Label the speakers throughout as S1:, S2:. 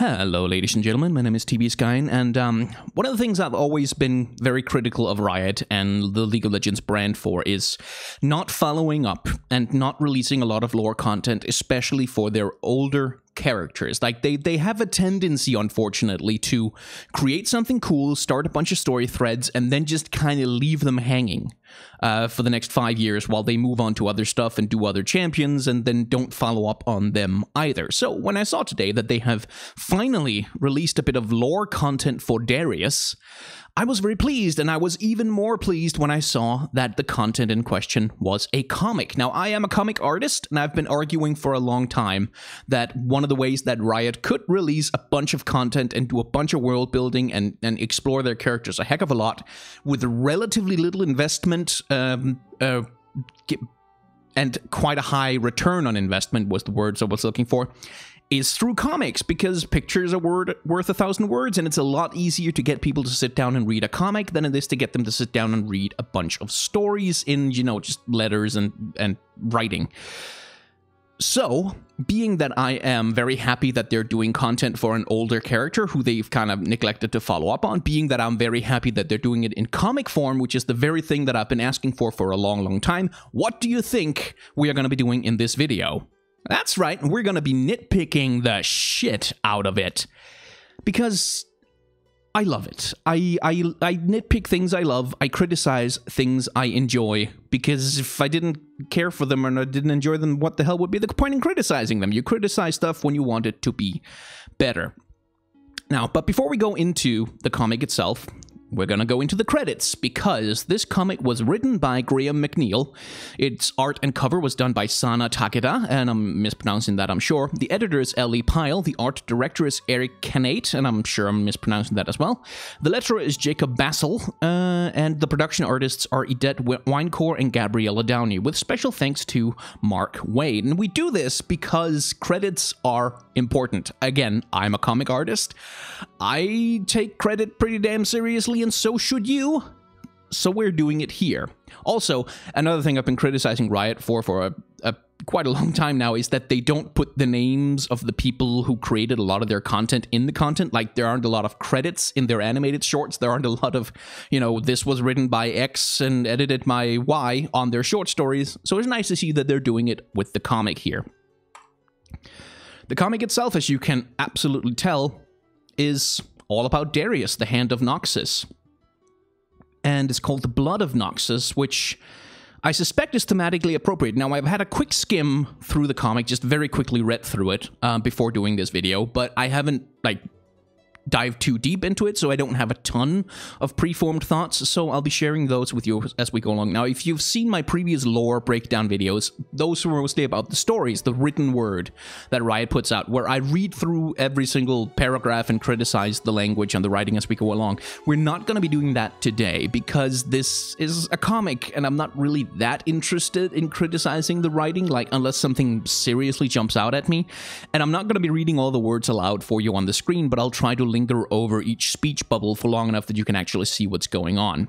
S1: Hello, ladies and gentlemen. My name is TB Skyen, and um, one of the things I've always been very critical of Riot and the League of Legends brand for is not following up and not releasing a lot of lore content, especially for their older characters. Like they they have a tendency, unfortunately, to create something cool, start a bunch of story threads, and then just kind of leave them hanging uh, for the next five years while they move on to other stuff and do other champions, and then don't follow up on them either. So when I saw today that they have finally released a bit of lore content for Darius. I was very pleased, and I was even more pleased when I saw that the content in question was a comic. Now, I am a comic artist, and I've been arguing for a long time that one of the ways that Riot could release a bunch of content and do a bunch of world building and, and explore their characters a heck of a lot with relatively little investment. Um, uh, and quite a high return on investment was the words I was looking for is through comics because pictures are word, worth a thousand words and it's a lot easier to get people to sit down and read a comic than it is to get them to sit down and read a bunch of stories in you know just letters and and writing. So being that i am very happy that they're doing content for an older character who they've kind of neglected to follow up on being that i'm very happy that they're doing it in comic form which is the very thing that i've been asking for for a long long time what do you think we are going to be doing in this video that's right, we're to be nitpicking the shit out of it. Because I love it. I, I, I nitpick things I love. I criticize things I enjoy. Because if I didn't care for them and I didn't enjoy them, what the hell would be the point in criticizing them? You criticize stuff when you want it to be better. Now, but before we go into the comic itself, we're gonna go into the credits because this comic was written by Graham McNeill. Its art and cover was done by Sana Takeda, and I'm mispronouncing that, I'm sure. The editor is Ellie Pyle. The art director is Eric Canete, and I'm sure I'm mispronouncing that as well. The letterer is Jacob Bassel, uh, and the production artists are Idette Winecoor and Gabriela Downie, with special thanks to Mark Waid. And we do this because credits are important. Again, I'm a comic artist. I take credit pretty damn seriously and so should you. So we're doing it here. Also, another thing I've been criticizing Riot for for a, a quite a long time now is that they don't put the names of the people who created a lot of their content in the content. Like there aren't a lot of credits in their animated shorts. There aren't a lot of, you know, this was written by X and edited by Y on their short stories. So it's nice to see that they're doing it with the comic here. The comic itself, as you can absolutely tell, is all about Darius, the Hand of Noxus. And it's called The Blood of Noxus, which I suspect is thematically appropriate. Now, I've had a quick skim through the comic, just very quickly read through it uh, before doing this video, but I haven't, like, dive too deep into it, so I don't have a ton of preformed thoughts, so I'll be sharing those with you as we go along. Now, if you've seen my previous lore breakdown videos, those were mostly about the stories, the written word that Riot puts out, where I read through every single paragraph and criticize the language and the writing as we go along. We're not going to be doing that today, because this is a comic, and I'm not really that interested in criticizing the writing, like, unless something seriously jumps out at me. And I'm not going to be reading all the words aloud for you on the screen, but I'll try to linger over each speech bubble for long enough that you can actually see what's going on.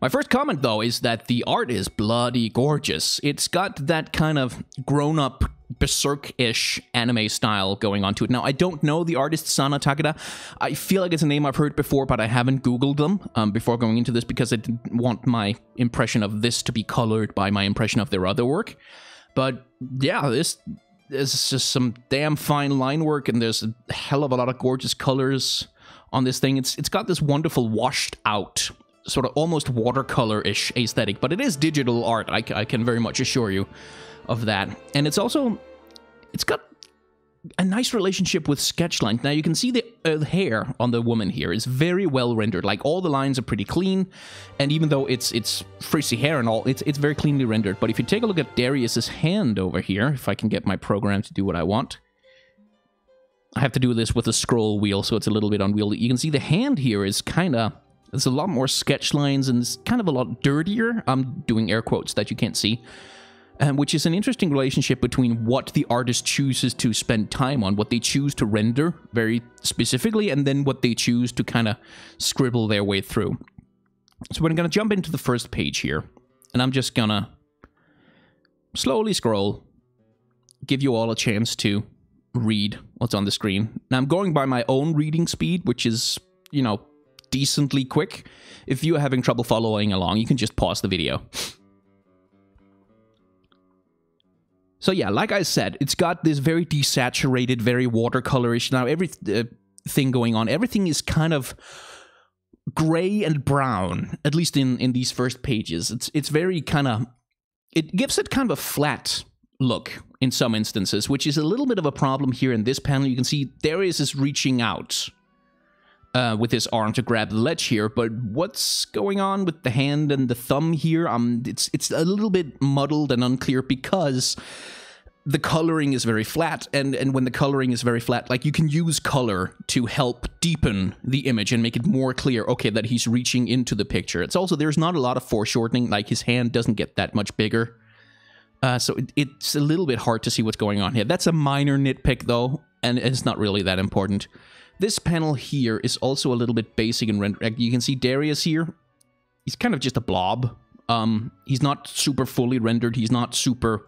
S1: My first comment, though, is that the art is bloody gorgeous. It's got that kind of grown up berserk-ish anime style going on to it. Now, I don't know the artist Sana Takeda. I feel like it's a name I've heard before, but I haven't Googled them um, before going into this because I didn't want my impression of this to be colored by my impression of their other work. But yeah, this there's just some damn fine line work and there's a hell of a lot of gorgeous colors on this thing. It's it's got this wonderful washed out sort of almost watercolor-ish aesthetic, but it is digital art. I, I can very much assure you of that. And it's also it's got a nice relationship with sketch lines. Now you can see the, uh, hair on the woman here is very well rendered. Like all the lines are pretty clean, and even though it's it's frizzy hair and all, it's it's very cleanly rendered. But if you take a look at Darius's hand over here, if I can get my program to do what I want, I have to do this with a scroll wheel, so it's a little bit unwieldy. You can see the hand here is kind of there's a lot more sketch lines and it's kind of a lot dirtier. I'm doing air quotes that you can't see um, which is an interesting relationship between what the artist chooses to spend time on, what they choose to render very specifically, and then what they choose to kind of scribble their way through. So we're going to jump into the first page here, and I'm just going to slowly scroll, give you all a chance to read what's on the screen. Now I'm going by my own reading speed, which is, you know, decently quick. If you're having trouble following along, you can just pause the video. So yeah, like I said, it's got this very desaturated, very watercolorish. Now everything uh, going on, everything is kind of gray and brown. At least in in these first pages, it's it's very kind of. It gives it kind of a flat look in some instances, which is a little bit of a problem here in this panel. You can see Darius is reaching out uh, with his arm to grab the ledge here, but what's going on with the hand and the thumb here? Um, it's it's a little bit muddled and unclear because the coloring is very flat, and and when the coloring is very flat, like you can use color to help deepen the image and make it more clear. Okay, that he's reaching into the picture. It's also there's not a lot of foreshortening, like his hand doesn't get that much bigger. Uh, so it, it's a little bit hard to see what's going on here. That's a minor nitpick, though, and it's not really that important. This panel here is also a little bit basic and render. You can see Darius here. He's kind of just a blob. Um, he's not super fully rendered. He's not super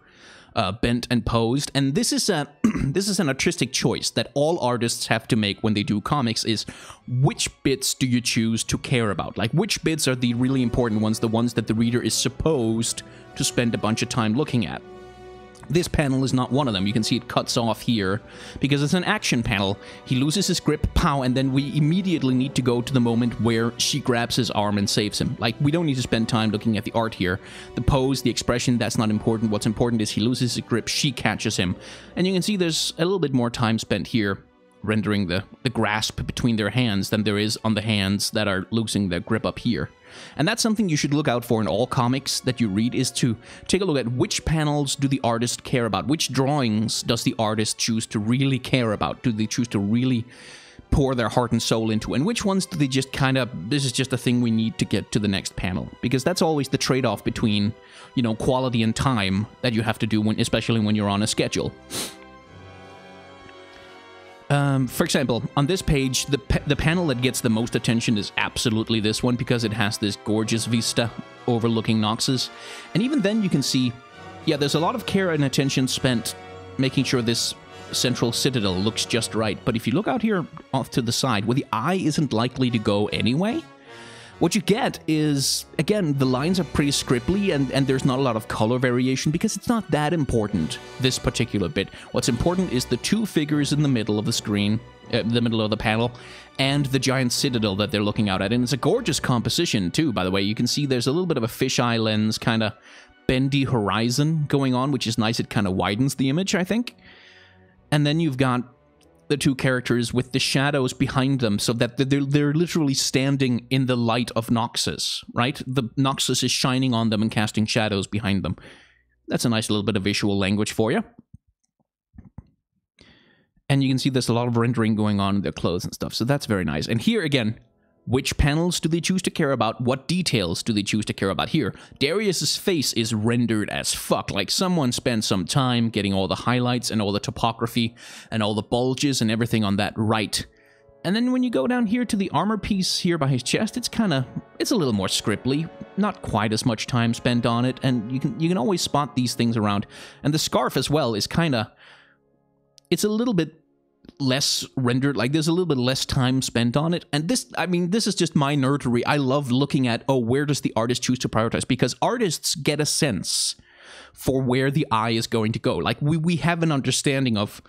S1: uh, bent and posed. And this is a this is an artistic choice that all artists have to make when they do comics. Is which bits do you choose to care about? Like which bits are the really important ones, the ones that the reader is supposed to spend a bunch of time looking at. This panel is not one of them. You can see it cuts off here because it's an action panel. He loses his grip, pow, and then we immediately need to go to the moment where she grabs his arm and saves him. Like, we don't need to spend time looking at the art here. The pose, the expression, that's not important. What's important is he loses his grip, she catches him. And you can see there's a little bit more time spent here rendering the, the grasp between their hands than there is on the hands that are losing their grip up here. And that's something you should look out for in all comics that you read is to take a look at which panels do the artist care about? Which drawings does the artist choose to really care about? Do they choose to really pour their heart and soul into? And which ones do they just kind of, this is just a thing we need to get to the next panel? Because that's always the trade off between, you know, quality and time that you have to do, when, especially when you're on a schedule. Um, for example, on this page, the, pa the panel that gets the most attention is absolutely this one because it has this gorgeous vista overlooking Noxus. And even then you can see, yeah, there's a lot of care and attention spent making sure this central citadel looks just right. But if you look out here off to the side, where the eye isn't likely to go anyway, what you get is, again, the lines are pretty scribbly and, and there's not a lot of color variation because it's not that important, this particular bit. What's important is the two figures in the middle of the screen, uh, the middle of the panel, and the giant citadel that they're looking out at. And it's a gorgeous composition, too, by the way. You can see there's a little bit of a fisheye lens, kind of bendy horizon going on, which is nice. It kind of widens the image, I think. And then you've got the two characters with the shadows behind them so that they're, they're literally standing in the light of Noxus, right? The Noxus is shining on them and casting shadows behind them. That's a nice little bit of visual language for you. And you can see there's a lot of rendering going on in their clothes and stuff, so that's very nice. And here again, which panels do they choose to care about? What details do they choose to care about here? Darius's face is rendered as fuck, like someone spent some time getting all the highlights and all the topography and all the bulges and everything on that right. And then when you go down here to the armor piece here by his chest, it's kind of, it's a little more scribbly, not quite as much time spent on it, and you can you can always spot these things around. And the scarf as well is kind of, it's a little bit less rendered like there's a little bit less time spent on it. And this i mean this is just my nerdery. I love looking at oh where does the artist choose to prioritize? Because artists get a sense for where the eye is going to go. Like we, we have an understanding of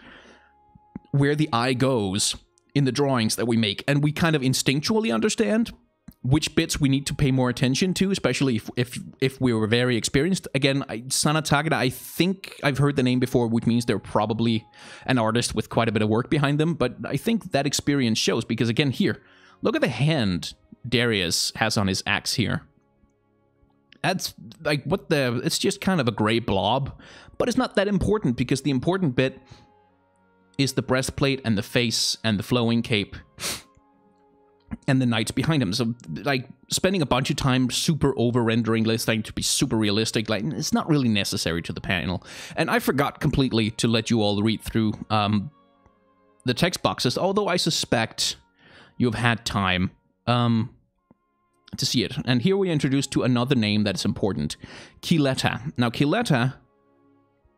S1: where the eye goes in the drawings that we make. And we kind of instinctually understand which bits we need to pay more attention to, especially if if, if we were very experienced. Again, Sana Takeda, I think I've heard the name before, which means they're probably an artist with quite a bit of work behind them. But I think that experience shows because again, here, look at the hand Darius has on his axe here. That's like what the it's just kind of a gray blob, but it's not that important because the important bit is the breastplate and the face and the flowing cape and the knights behind him. So, like, spending a bunch of time super over rendering this thing to be super realistic, like, it's not really necessary to the panel. And I forgot completely to let you all read through um, the text boxes, although I suspect you have had time um, to see it. And here we are introduced to another name that is important Kileta. Now, Kileta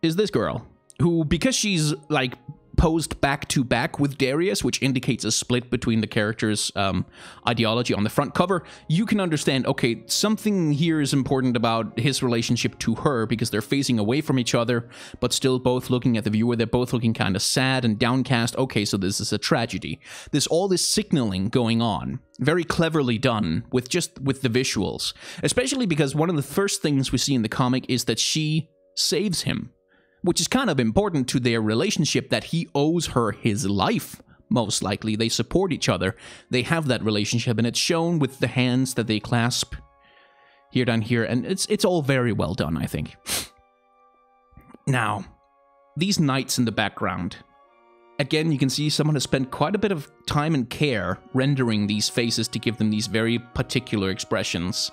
S1: is this girl who, because she's like posed back to back with Darius, which indicates a split between the characters' um, ideology on the front cover, you can understand okay, something here is important about his relationship to her because they're facing away from each other, but still both looking at the viewer. They're both looking kind of sad and downcast. Okay, so this is a tragedy. There's all this signaling going on, very cleverly done with just with the visuals, especially because one of the first things we see in the comic is that she saves him which is kind of important to their relationship that he owes her his life most likely. They support each other. They have that relationship and it's shown with the hands that they clasp here down here and it's it's all very well done i think. Now these knights in the background again you can see someone has spent quite a bit of time and care rendering these faces to give them these very particular expressions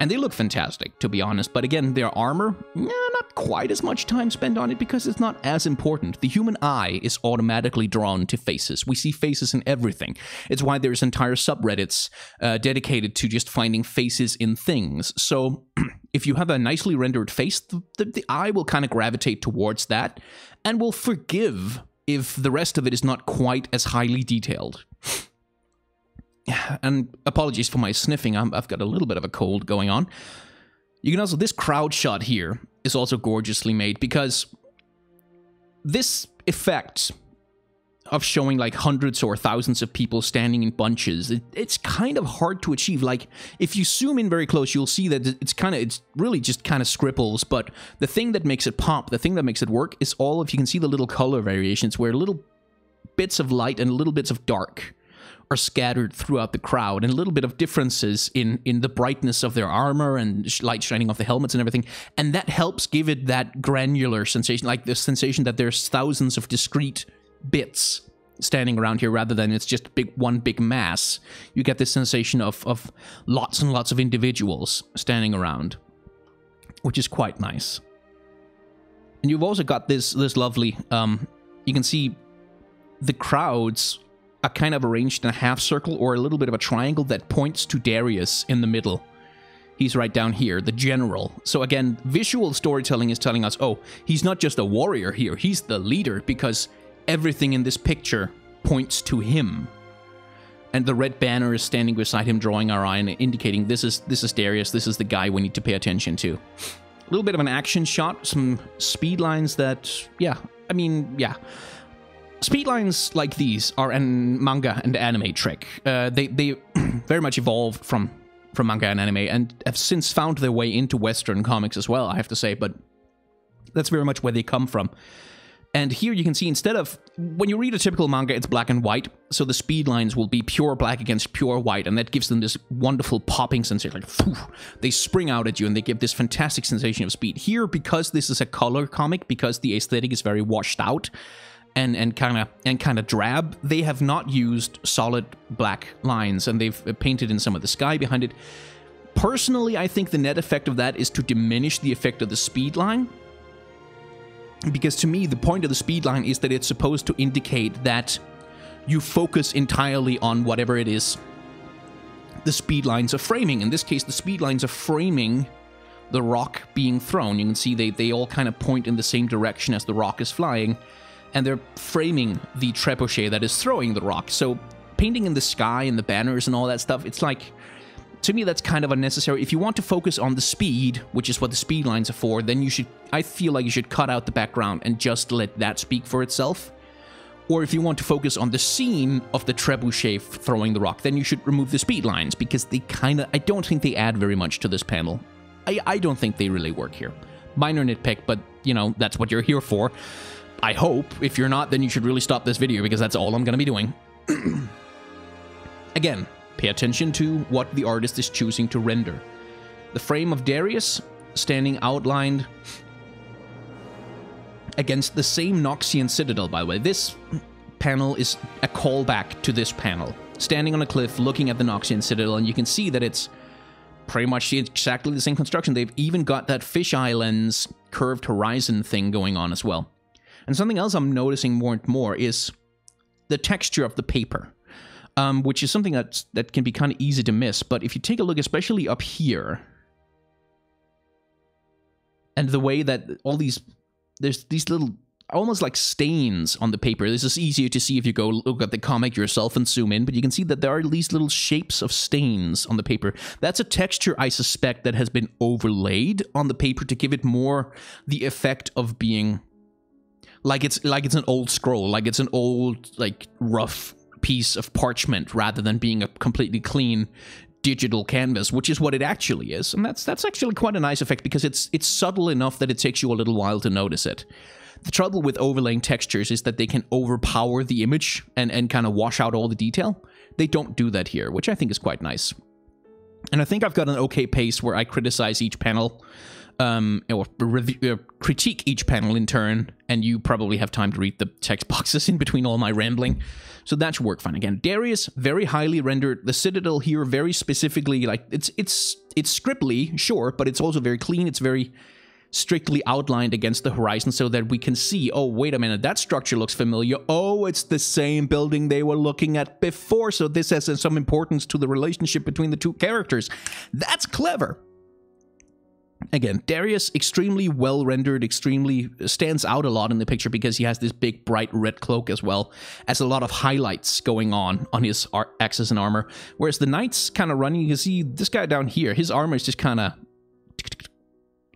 S1: and they look fantastic, to be honest. But again, their armor, eh, not quite as much time spent on it because it's not as important. The human eye is automatically drawn to faces. We see faces in everything. It's why there's entire subreddits uh, dedicated to just finding faces in things. So if you have a nicely rendered face, the, the, the eye will kind of gravitate towards that and will forgive if the rest of it is not quite as highly detailed and apologies for my sniffing, i have got a little bit of a cold going on. You can also, this crowd shot here is also gorgeously made because this effect of showing like hundreds or thousands of people standing in bunches, it, it's kind of hard to achieve. Like, if you zoom in very close, you'll see that it's kind of, it's really just kind of scribbles, but the thing that makes it pop, the thing that makes it work is all of, you can see the little color variations where little bits of light and little bits of dark are scattered throughout the crowd and a little bit of differences in in the brightness of their armor and light shining off the helmets and everything. And that helps give it that granular sensation like the sensation that there's thousands of discrete bits standing around here rather than it's just big one big mass. You get this sensation of of lots and lots of individuals standing around which is quite nice. And you've also got this this lovely um you can see the crowds a kind of arranged in a half circle or a little bit of a triangle that points to Darius in the middle. He's right down here, the general. So again, visual storytelling is telling us, oh, he's not just a warrior here, he's the leader because everything in this picture points to him. And the red banner is standing beside him, drawing our eye and indicating this is this is Darius, this is the guy we need to pay attention to. A little bit of an action shot, some speed lines that, yeah, I mean, yeah. Speedlines like these are an manga and anime trick. Uh, they they very much evolved from from manga and anime and have since found their way into Western comics as well. I have to say, but that's very much where they come from. And here you can see instead of when you read a typical manga, it's black and white, so the speed lines will be pure black against pure white, and that gives them this wonderful popping sensation. Like phew, they spring out at you and they give this fantastic sensation of speed. Here, because this is a color comic, because the aesthetic is very washed out, and and kind of and kind of drab. They have not used solid black lines, and they've painted in some of the sky behind it. Personally, I think the net effect of that is to diminish the effect of the speed line. Because to me, the point of the speed line is that it's supposed to indicate that you focus entirely on whatever it is the speed lines are framing. In this case, the speed lines are framing the rock being thrown. You can see they, they all kind of point in the same direction as the rock is flying and they're framing the trebuchet that is throwing the rock. So painting in the sky and the banners and all that stuff, it's like to me that's kind of unnecessary. If you want to focus on the speed, which is what the speed lines are for, then you should I feel like you should cut out the background and just let that speak for itself. Or if you want to focus on the scene of the trebuchet throwing the rock, then you should remove the speed lines because they kind of I don't think they add very much to this panel. I I don't think they really work here. Minor nitpick, but you know, that's what you're here for. I hope. If you're not, then you should really stop this video because that's all I'm going to be doing. Again, pay attention to what the artist is choosing to render. The frame of Darius standing outlined against the same Noxian Citadel, by the way. This panel is a callback to this panel. Standing on a cliff, looking at the Noxian Citadel, and you can see that it's pretty much exactly the same construction. They've even got that fisheye lens curved horizon thing going on as well. And something else I'm noticing more and more is the texture of the paper, um, which is something that's, that can be kind of easy to miss. But if you take a look, especially up here, and the way that all these, there's these little almost like stains on the paper. This is easier to see if you go look at the comic yourself and zoom in, but you can see that there are these little shapes of stains on the paper. That's a texture I suspect that has been overlaid on the paper to give it more the effect of being like it's like it's an old scroll, like it's an old like rough piece of parchment rather than being a completely clean digital canvas, which is what it actually is. And that's that's actually quite a nice effect because it's it's subtle enough that it takes you a little while to notice it. The trouble with overlaying textures is that they can overpower the image and, and kind of wash out all the detail. They don't do that here, which I think is quite nice. And I think I've got an okay pace where I criticize each panel um, or review, uh, critique each panel in turn, and you probably have time to read the text boxes in between all my rambling. So that should work fine. Again, Darius very highly rendered. The Citadel here very specifically like it's it's it's scribbly, sure, but it's also very clean. It's very strictly outlined against the horizon so that we can see, oh, wait a minute, that structure looks familiar. Oh, it's the same building they were looking at before, so this has some importance to the relationship between the two characters. That's clever. Again, Darius, extremely well rendered, extremely uh, stands out a lot in the picture because he has this big bright red cloak as well as a lot of highlights going on on his axes and armor. Whereas the knights kind of running, you can see this guy down here, his armor is just kind of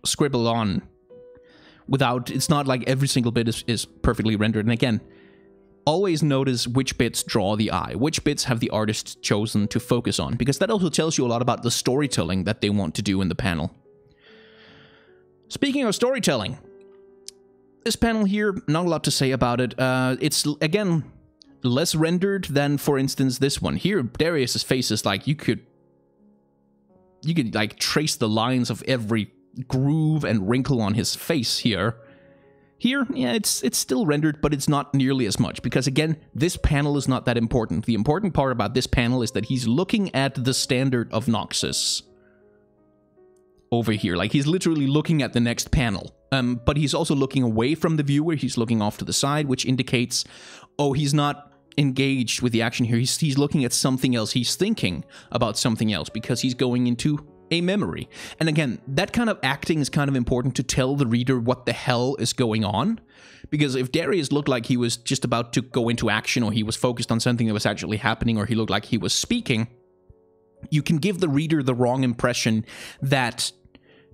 S1: scribbled on without, it's not like every single bit is, is perfectly rendered. And again, always notice which bits draw the eye, which bits have the artist chosen to focus on, because that also tells you a lot about the storytelling that they want to do in the panel. Speaking of storytelling, this panel here, not a lot to say about it. Uh, it's, again, less rendered than, for instance, this one. Here, Darius's face is like, you could... You could, like, trace the lines of every groove and wrinkle on his face here. Here, yeah, it's it's still rendered, but it's not nearly as much, because again, this panel is not that important. The important part about this panel is that he's looking at the standard of Noxus over here. Like he's literally looking at the next panel. Um, but he's also looking away from the viewer. He's looking off to the side, which indicates, oh, he's not engaged with the action here. He's, he's looking at something else. He's thinking about something else because he's going into a memory. And again, that kind of acting is kind of important to tell the reader what the hell is going on. Because if Darius looked like he was just about to go into action, or he was focused on something that was actually happening, or he looked like he was speaking, you can give the reader the wrong impression that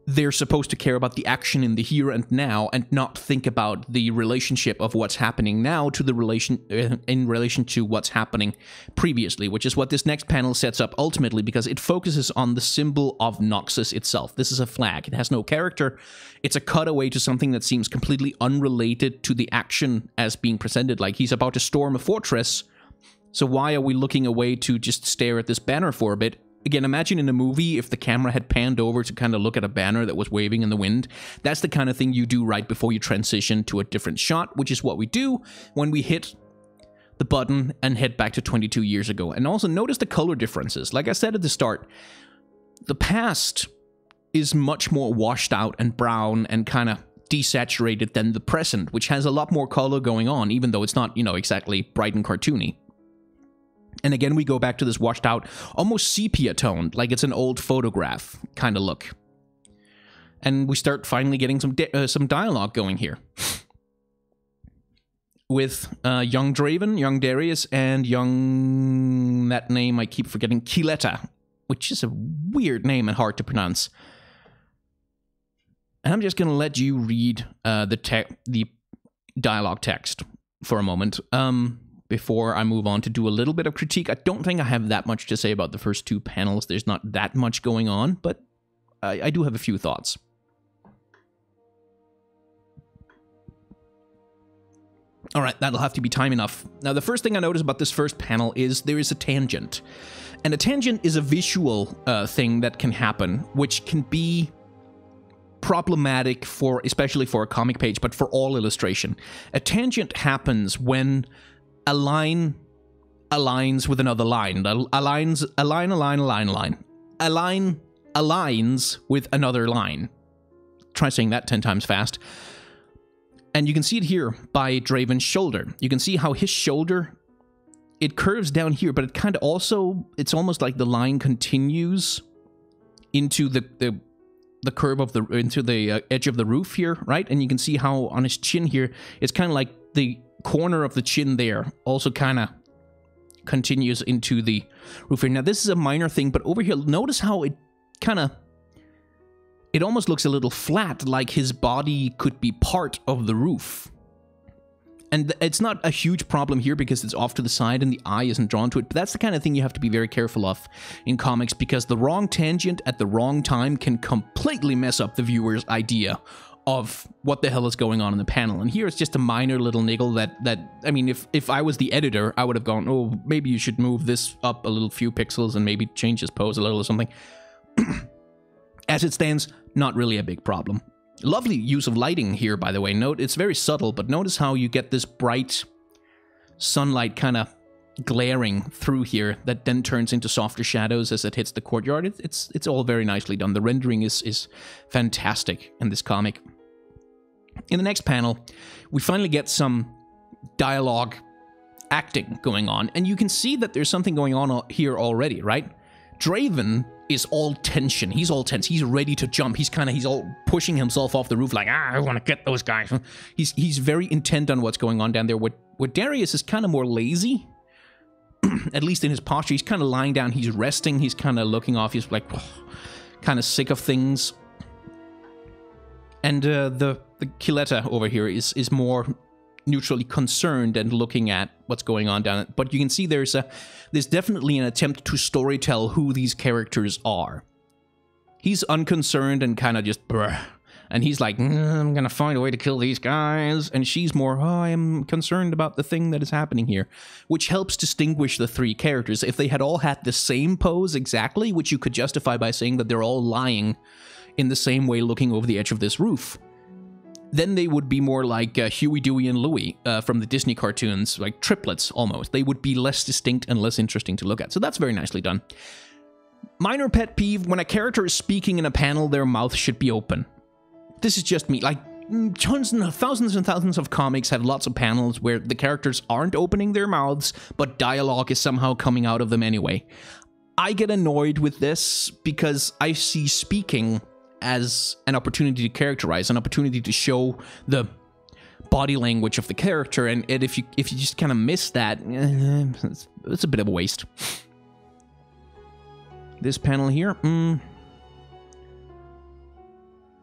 S1: they're supposed to care about the action in the here and now and not think about the relationship of what's happening now to the relation uh, in relation to what's happening previously which is what this next panel sets up ultimately because it focuses on the symbol of Noxus itself. This is a flag. It has no character. It's a cutaway to something that seems completely unrelated to the action as being presented. Like he's about to storm a fortress. So why are we looking away to just stare at this banner for a bit Again, imagine in a movie if the camera had panned over to kind of look at a banner that was waving in the wind. That's the kind of thing you do right before you transition to a different shot, which is what we do when we hit the button and head back to 22 years ago. And also notice the color differences. Like I said at the start, the past is much more washed out and brown and kind of desaturated than the present, which has a lot more color going on, even though it's not, you know, exactly bright and cartoony. And again, we go back to this washed out, almost sepia toned, like it's an old photograph kind of look. And we start finally getting some uh, some dialogue going here. With uh, young Draven, young Darius, and young... that name I keep forgetting, Kileta, which is a weird name and hard to pronounce. And I'm just going to let you read uh, the, the dialogue text for a moment. Um, before I move on to do a little bit of critique. I don't think I have that much to say about the first two panels. There's not that much going on, but I, I do have a few thoughts. All right, that'll have to be time enough. Now, the first thing I notice about this first panel is there is a tangent. And a tangent is a visual uh, thing that can happen, which can be problematic for, especially for a comic page, but for all illustration. A tangent happens when a line aligns with another line. Aligns, a line, a line, a line, a line. A line aligns with another line. Try saying that 10 times fast. And you can see it here by Draven's shoulder. You can see how his shoulder, it curves down here, but it kind of also, it's almost like the line continues into the, the the curve of the into the uh, edge of the roof here, right? And you can see how on his chin here, it's kind of like the corner of the chin there also kind of continues into the roof here. Now this is a minor thing, but over here, notice how it kind of it almost looks a little flat, like his body could be part of the roof. And it's not a huge problem here because it's off to the side and the eye isn't drawn to it, but that's the kind of thing you have to be very careful of in comics because the wrong tangent at the wrong time can completely mess up the viewer's idea of what the hell is going on in the panel. And here it's just a minor little niggle that that I mean if if I was the editor, I would have gone, "Oh, maybe you should move this up a little few pixels and maybe change his pose a little or something." As it stands, not really a big problem. Lovely use of lighting here, by the way. Note it's very subtle, but notice how you get this bright sunlight kind of glaring through here that then turns into softer shadows as it hits the courtyard. It's it's all very nicely done. The rendering is is fantastic in this comic. In the next panel, we finally get some dialogue acting going on, and you can see that there's something going on here already, right? Draven is all tension. He's all tense. He's ready to jump. He's kind of he's all pushing himself off the roof like, ah, I want to get those guys. He's he's very intent on what's going on down there. What what Darius is kind of more lazy. At least in his posture, he's kind of lying down. He's resting. He's kind of looking off. He's like, kind of sick of things. And uh, the the Kileta over here is is more neutrally concerned and looking at what's going on down. But you can see there's a there's definitely an attempt to storytell who these characters are. He's unconcerned and kind of just bruh. And he's like, mm, I'm gonna find a way to kill these guys. And she's more, oh, I am concerned about the thing that is happening here. Which helps distinguish the three characters. If they had all had the same pose exactly, which you could justify by saying that they're all lying in the same way looking over the edge of this roof then they would be more like uh, Huey, Dewey, and Louie uh, from the Disney cartoons, like triplets almost. They would be less distinct and less interesting to look at. So that's very nicely done. Minor pet peeve when a character is speaking in a panel, their mouth should be open. This is just me. Like, mm, tons and thousands and thousands of comics have lots of panels where the characters aren't opening their mouths, but dialogue is somehow coming out of them anyway. I get annoyed with this because I see speaking as an opportunity to characterize, an opportunity to show the body language of the character, and, if you if you just kind of miss that, it's, it's, a bit of a waste. This panel here, mm,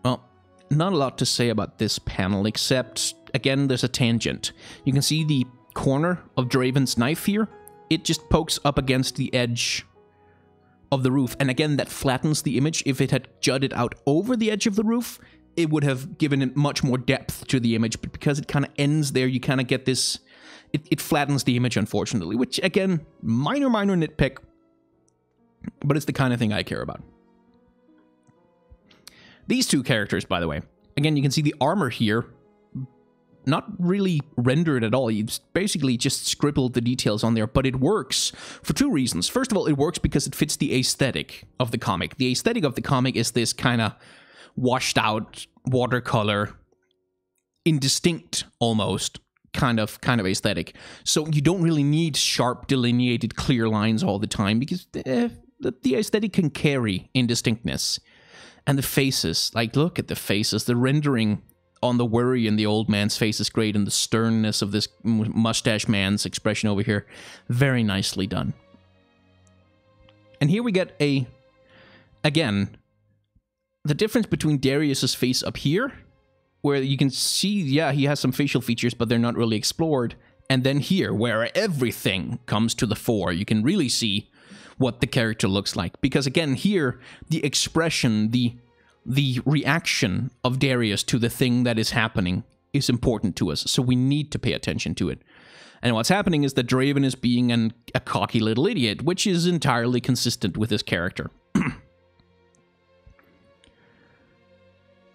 S1: well, not a lot to say about this panel, except again, there's a tangent. You can see the corner of Draven's knife here. It just pokes up against the edge of the roof. And again, that flattens the image. If it had jutted out over the edge of the roof, it would have given it much more depth to the image. But because it kind of ends there, you kind of get this... It, it flattens the image, unfortunately. Which, again, minor, minor nitpick. But it's the kind of thing I care about. These two characters, by the way. Again, you can see the armor here not really rendered at all. You basically just scribbled the details on there, but it works for two reasons. First of all, it works because it fits the aesthetic of the comic. The aesthetic of the comic is this kind of washed out watercolor, indistinct almost kind of kind of aesthetic. So you don't really need sharp delineated clear lines all the time because eh, the, the aesthetic can carry indistinctness. And the faces, like look at the faces, the rendering on the worry in the old man's face is great, and the sternness of this mustache man's expression over here, very nicely done. And here we get a, again, the difference between Darius's face up here, where you can see, yeah, he has some facial features, but they're not really explored, and then here, where everything comes to the fore, you can really see what the character looks like. Because again, here, the expression, the the reaction of Darius to the thing that is happening is important to us, so we need to pay attention to it. And what's happening is that Draven is being an, a cocky little idiot, which is entirely consistent with his character.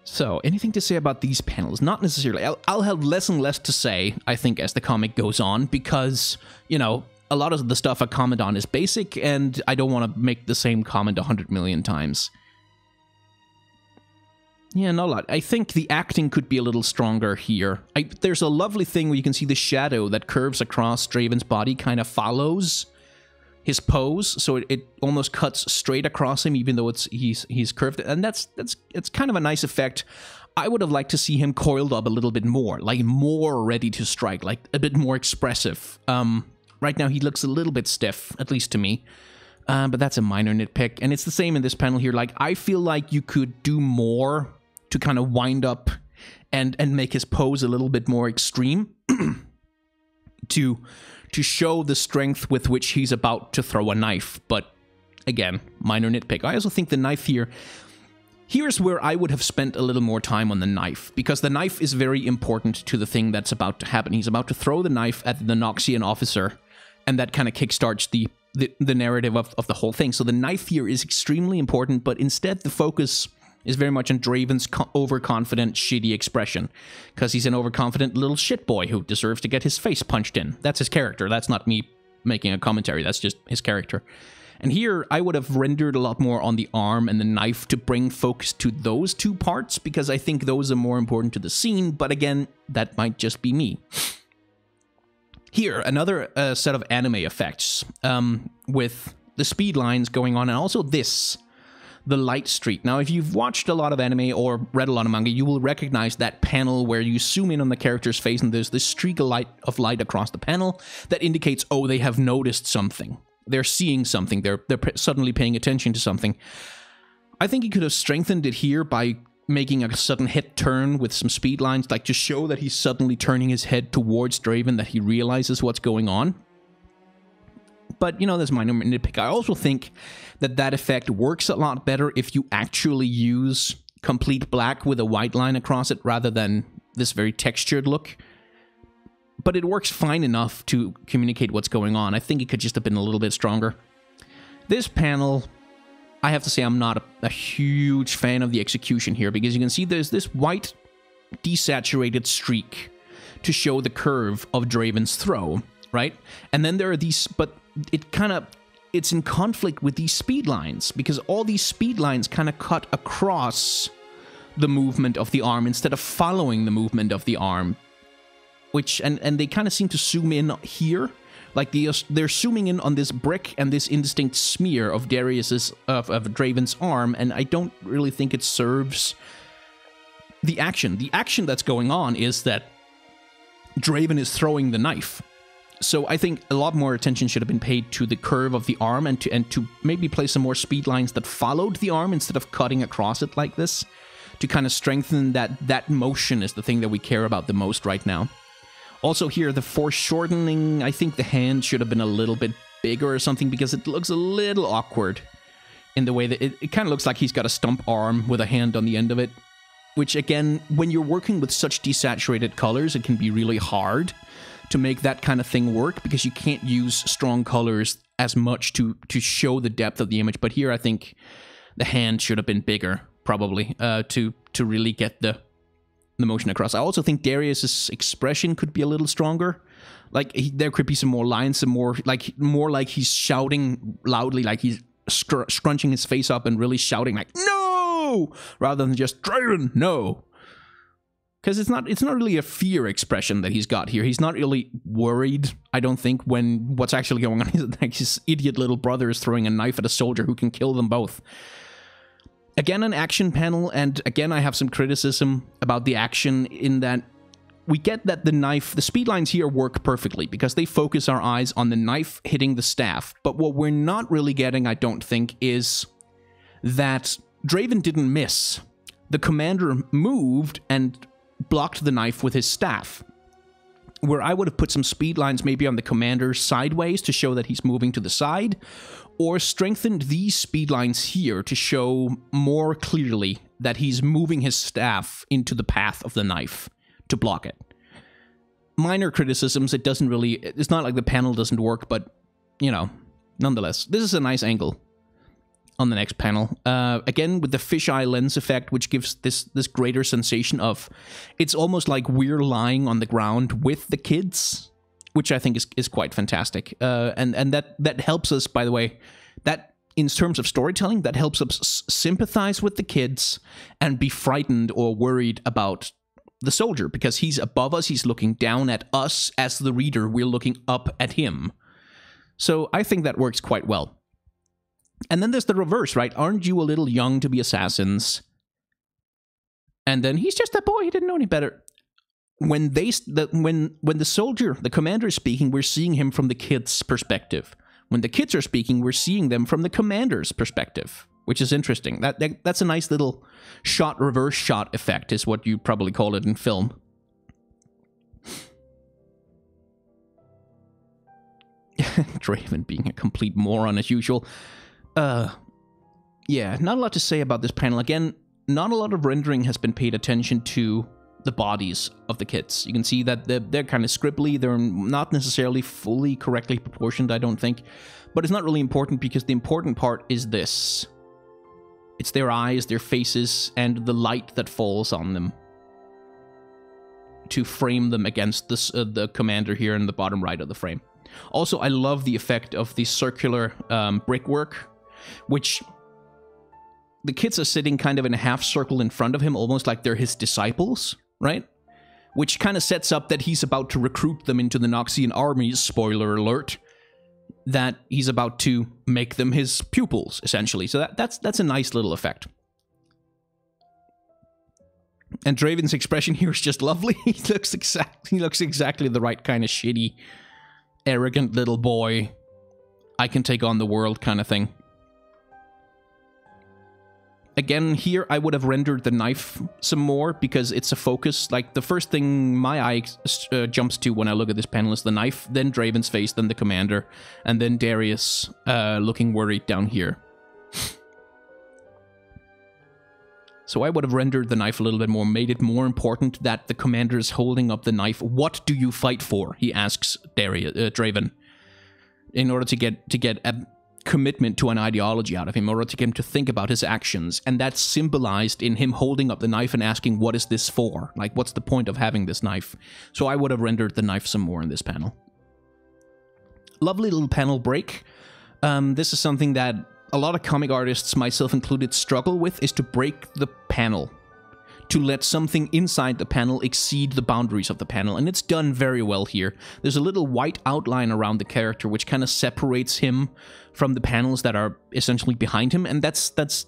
S1: so, anything to say about these panels? Not necessarily. I'll, I'll have less and less to say, I think, as the comic goes on, because, you know, a lot of the stuff I comment on is basic, and I don't want to make the same comment a hundred million times. Yeah, not a lot. I think the acting could be a little stronger here. I, there's a lovely thing where you can see the shadow that curves across Draven's body kind of follows his pose, so it, it almost cuts straight across him, even though it's he's he's curved, and that's that's it's kind of a nice effect. I would have liked to see him coiled up a little bit more, like more ready to strike, like a bit more expressive. Um, right now he looks a little bit stiff, at least to me. Uh, but that's a minor nitpick, and it's the same in this panel here. Like I feel like you could do more to kind of wind up and and make his pose a little bit more extreme to to show the strength with which he's about to throw a knife. But again, minor nitpick. I also think the knife here. Here's where I would have spent a little more time on the knife, because the knife is very important to the thing that's about to happen. He's about to throw the knife at the Noxian officer, and that kind of kickstarts the, the, the narrative of, of the whole thing. So the knife here is extremely important, but instead the focus is very much in Draven's co- overconfident, shitty expression. Because he's an overconfident little shit boy who deserves to get his face punched in. That's his character. That's not me making a commentary. That's just his character. And here, I would have rendered a lot more on the arm and the knife to bring focus to those two parts, because I think those are more important to the scene, but again, that might just be me. Here, another uh, set of anime effects um, with the speed lines going on, and also this the light streak. Now, if you've watched a lot of anime or read a lot of manga, you will recognize that panel where you zoom in on the character's face and there's this streak of light, of light across the panel that indicates, oh, they have noticed something. They're seeing something. They're they're suddenly paying attention to something. I think he could have strengthened it here by making a sudden hit turn with some speed lines, like to show that he's suddenly turning his head towards Draven, that he realizes what's going on. But, you know, there's minor nitpick. I also think that that effect works a lot better if you actually use complete black with a white line across it rather than this very textured look. But it works fine enough to communicate what's going on. I think it could just have been a little bit stronger. This panel, I have to say I'm not a, a huge fan of the execution here because you can see there's this white desaturated streak to show the curve of Draven's throw, right? And then there are these, but it kind of it's in conflict with these speed lines because all these speed lines kind of cut across the movement of the arm instead of following the movement of the arm which and and they kind of seem to zoom in here. Like the, they're zooming in on this brick and this indistinct smear of Darius's of, of Draven's arm and I don't really think it serves the action. The action that's going on is that Draven is throwing the knife so I think a lot more attention should have been paid to the curve of the arm and to and to maybe play some more speed lines that followed the arm instead of cutting across it like this to kind of strengthen that that motion is the thing that we care about the most right now. Also here the foreshortening, I think the hand should have been a little bit bigger or something because it looks a little awkward in the way that it, it kind of looks like he's got a stump arm with a hand on the end of it. Which again, when you're working with such desaturated colors, it can be really hard to make that kind of thing work because you can't use strong colors as much to to show the depth of the image. But here, I think the hand should have been bigger, probably, uh, to to really get the the motion across. I also think Darius's expression could be a little stronger. Like he, there could be some more lines, some more like more like he's shouting loudly, like he's scr- scrunching his face up and really shouting like "No!" rather than just "Draven, no." Because it's not it's not really a fear expression that he's got here. He's not really worried. I don't think when what's actually going on is like his idiot little brother is throwing a knife at a soldier who can kill them both. Again, an action panel, and again, I have some criticism about the action in that we get that the knife, the speed lines here work perfectly because they focus our eyes on the knife hitting the staff. But what we're not really getting, I don't think, is that Draven didn't miss. The commander moved and blocked the knife with his staff. Where I would have put some speed lines maybe on the commander sideways to show that he's moving to the side, or strengthened these speed lines here to show more clearly that he's moving his staff into the path of the knife to block it. Minor criticisms, it doesn't really, it's not like the panel doesn't work, but, you know, nonetheless, this is a nice angle on the next panel. Uh, again, with the fisheye lens effect, which gives this this greater sensation of it's almost like we're lying on the ground with the kids, which I think is is quite fantastic. Uh, and and that that helps us, by the way, that in terms of storytelling, that helps us sympathize with the kids and be frightened or worried about the soldier because he's above us, he's looking down at us as the reader, we're looking up at him. So I think that works quite well. And then there's the reverse, right? Aren't you a little young to be assassins? And then he's just a boy, he didn't know any better. When they the, when when the soldier, the commander is speaking, we're seeing him from the kid's perspective. When the kids are speaking, we're seeing them from the commander's perspective, which is interesting. That, that that's a nice little shot reverse shot effect is what you probably call it in film. Draven being a complete moron as usual. Uh, yeah, not a lot to say about this panel. Again, not a lot of rendering has been paid attention to the bodies of the kits. You can see that they're, they're kind of scribbly. They're not necessarily fully correctly proportioned, I don't think. But it's not really important because the important part is this. It's their eyes, their faces, and the light that falls on them. To frame them against this, uh, the commander here in the bottom right of the frame. Also, I love the effect of the circular um, brickwork, which the kids are sitting kind of in a half circle in front of him, almost like they're his disciples, right? Which kind of sets up that he's about to recruit them into the Noxian armies, spoiler alert, that he's about to make them his pupils, essentially. So that, that's that's a nice little effect. And Draven's expression here is just lovely. he looks exactly he looks exactly the right kind of shitty arrogant little boy, I can take on the world kind of thing. Again, here I would have rendered the knife some more because it's a focus. Like, the first thing my eye uh, jumps to when I look at this panel is the knife, then Draven's face, then the commander, and then Darius uh, looking worried down here. So I would have rendered the knife a little bit more, made it more important that the commander is holding up the knife. What do you fight for? He asks Darius, uh, Draven, in order to get to get a commitment to an ideology out of him, or to get him to think about his actions, and that's symbolized in him holding up the knife and asking, "What is this for? Like, what's the point of having this knife?" So I would have rendered the knife some more in this panel. Lovely little panel break. Um, this is something that a lot of comic artists, myself included, struggle with is to break the panel. To let something inside the panel exceed the boundaries of the panel, and it's done very well here. There's a little white outline around the character which kind of separates him from the panels that are essentially behind him, and that's that's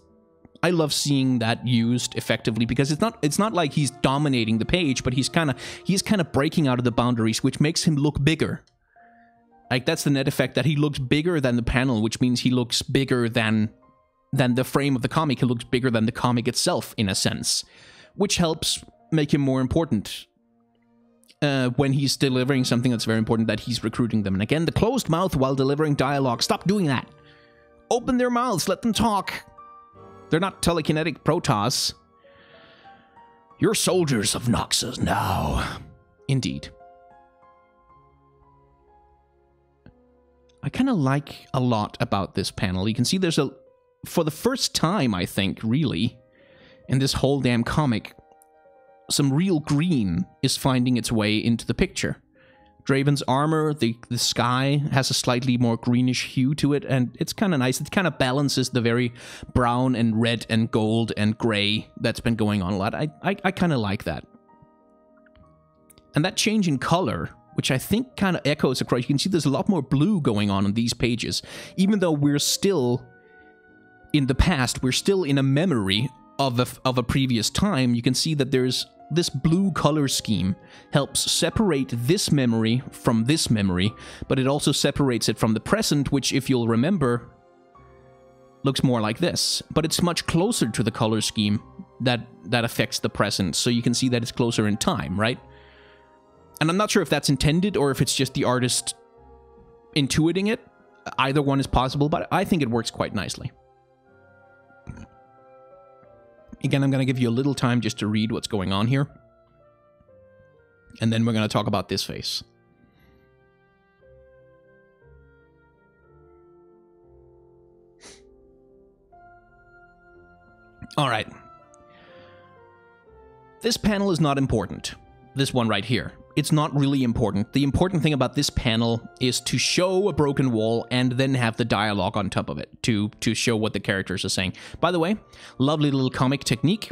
S1: I love seeing that used effectively because it's not it's not like he's dominating the page, but he's kind of he's kind of breaking out of the boundaries, which makes him look bigger. Like that's the net effect that he looks bigger than the panel, which means he looks bigger than than the frame of the comic. He looks bigger than the comic itself, in a sense, which helps make him more important uh, when he's delivering something that's very important. That he's recruiting them. And again, the closed mouth while delivering dialogue. Stop doing that. Open their mouths. Let them talk. They're not telekinetic Protoss. You're soldiers of Noxus now. Indeed. I kind of like a lot about this panel. You can see there's a, for the first time, I think, really, in this whole damn comic, some real green is finding its way into the picture. Draven's armor, the, the sky has a slightly more greenish hue to it, and it's kind of nice. It kind of balances the very brown and red and gold and gray that's been going on a lot. I, I, I kind of like that. And that change in color which I think kind of echoes across. You can see there's a lot more blue going on on these pages, even though we're still in the past, we're still in a memory of a, of a previous time. You can see that there's this blue color scheme helps separate this memory from this memory, but it also separates it from the present, which, if you'll remember, looks more like this. But it's much closer to the color scheme that that affects the present, so you can see that it's closer in time, right? And I'm not sure if that's intended or if it's just the artist intuiting it. Either one is possible, but I think it works quite nicely. Again, I'm going to give you a little time just to read what's going on here. And then we're going to talk about this face. All right. This panel is not important. This one right here it's not really important. The important thing about this panel is to show a broken wall and then have the dialogue on top of it to, to show what the characters are saying. By the way, lovely little comic technique.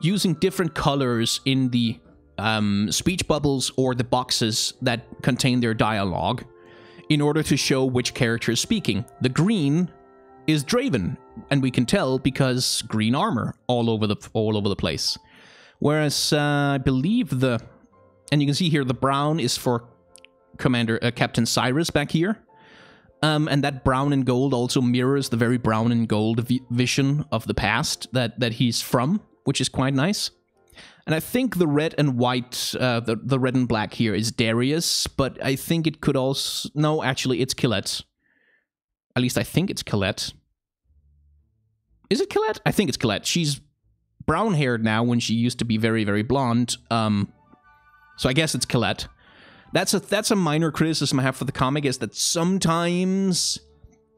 S1: Using different colors in the um, speech bubbles or the boxes that contain their dialogue in order to show which character is speaking. The green is Draven, and we can tell because green armor all over the all over the place. Whereas uh, I believe the, and you can see here the brown is for Commander uh, Captain Cyrus back here. Um, and that brown and gold also mirrors the very brown and gold vi vision of the past that, that he's from, which is quite nice. And I think the red and white, uh, the, the red and black here is Darius, but I think it could also... No, actually, it's Colette. At least I think it's Colette. Is it Colette? I think it's Colette. She's brown-haired now when she used to be very, very blonde. Um, so I guess it's Colette. That's a that's a minor criticism I have for the comic is that sometimes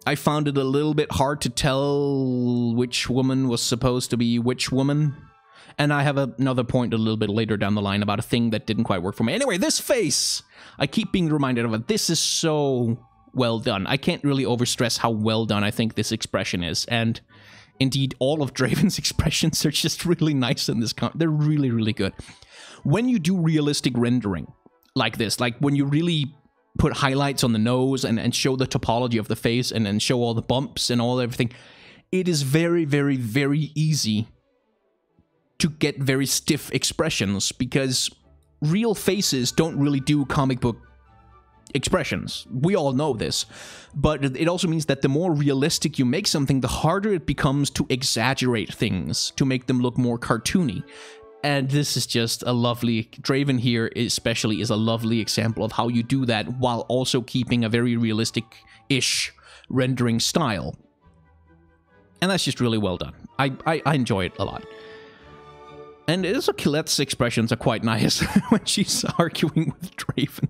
S1: I found it a little bit hard to tell which woman was supposed to be which woman. And I have another point a little bit later down the line about a thing that didn't quite work for me. Anyway, this face! I keep being reminded of it. This is so well done. I can't really overstress how well done I think this expression is. And indeed, all of Draven's expressions are just really nice in this comic. They're really, really good. When you do realistic rendering, like this. Like when you really put highlights on the nose and, and show the topology of the face and then show all the bumps and all everything, it is very, very, very easy to get very stiff expressions because real faces don't really do comic book expressions. We all know this. But it also means that the more realistic you make something, the harder it becomes to exaggerate things, to make them look more cartoony. And this is just a lovely, Draven here especially is a lovely example of how you do that while also keeping a very realistic-ish rendering style. And that's just really well done. I, I, I enjoy it a lot. And also Colette's expressions are quite nice when she's arguing with Draven.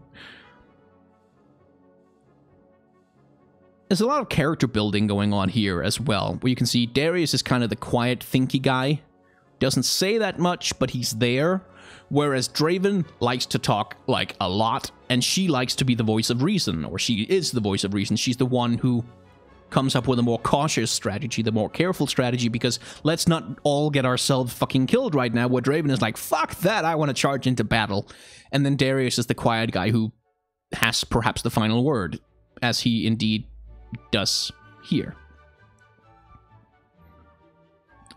S1: There's a lot of character building going on here as well, where you can see Darius is kind of the quiet, thinky guy, doesn't say that much, but he's there. Whereas Draven likes to talk, like, a lot, and she likes to be the voice of reason, or she is the voice of reason. She's the one who comes up with a more cautious strategy, the more careful strategy, because let's not all get ourselves fucking killed right now, where Draven is like, fuck that, I want to charge into battle. And then Darius is the quiet guy who has perhaps the final word, as he indeed does here.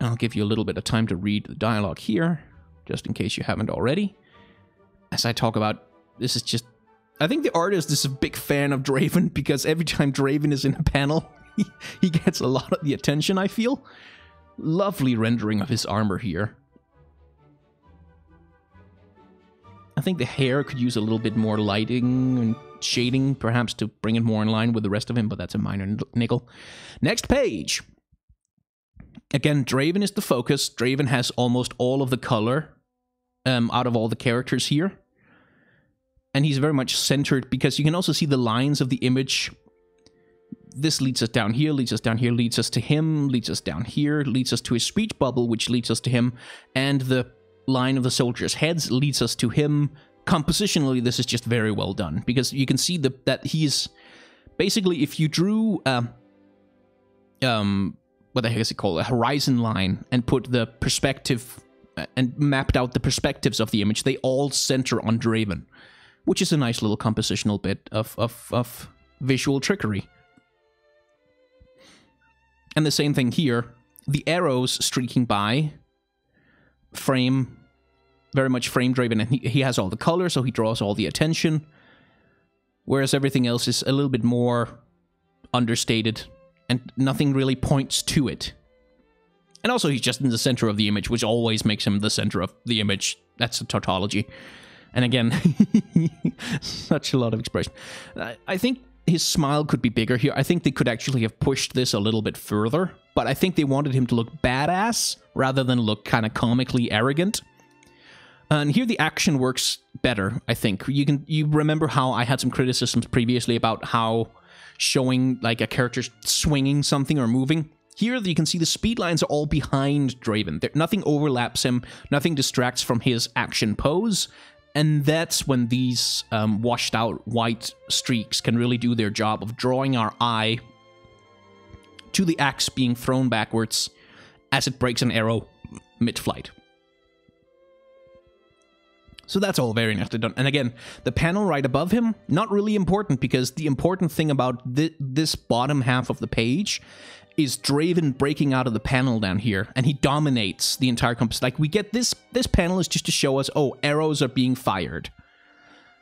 S1: I'll give you a little bit of time to read the dialogue here, just in case you haven't already. As I talk about, this is just... I think the artist is a big fan of Draven, because every time Draven is in a panel, he, he gets a lot of the attention, I feel. Lovely rendering of his armor here. I think the hair could use a little bit more lighting and shading, perhaps to bring it more in line with the rest of him, but that's a minor nickel. Next page. Again, Draven is the focus. Draven has almost all of the color um, out of all the characters here. And he's very much centered because you can also see the lines of the image. This leads us down here, leads us down here, leads us to him, leads us down here, leads us to his speech bubble, which leads us to him. And the line of the soldiers' heads leads us to him. Compositionally, this is just very well done because you can see the, that he's basically, if you drew uh, um, what the heck is it called, a horizon line, and put the perspective uh, and mapped out the perspectives of the image, they all center on Draven, which is a nice little compositional bit of, of, of visual trickery. And the same thing here. The arrows streaking by frame, very much frame Draven, and he, he has all the color, so he draws all the attention. Whereas everything else is a little bit more understated and nothing really points to it. And also, he's just in the center of the image, which always makes him the center of the image. That's a tautology. And again, such a lot of expression. I think his smile could be bigger here. I think they could actually have pushed this a little bit further, but I think they wanted him to look badass rather than look kind of comically arrogant. And here the action works better, I think. You can you remember how I had some criticisms previously about how showing like a character swinging something or moving. Here you can see the speed lines are all behind Draven. There, nothing overlaps him, nothing distracts from his action pose, and that's when these um, washed out white streaks can really do their job of drawing our eye to the axe being thrown backwards as it breaks an arrow mid-flight. So that's all very nicely done. And again, the panel right above him, not really important because the important thing about thi- this bottom half of the page is Draven breaking out of the panel down here, and he dominates the entire compass. Like we get this this panel is just to show us, oh, arrows are being fired.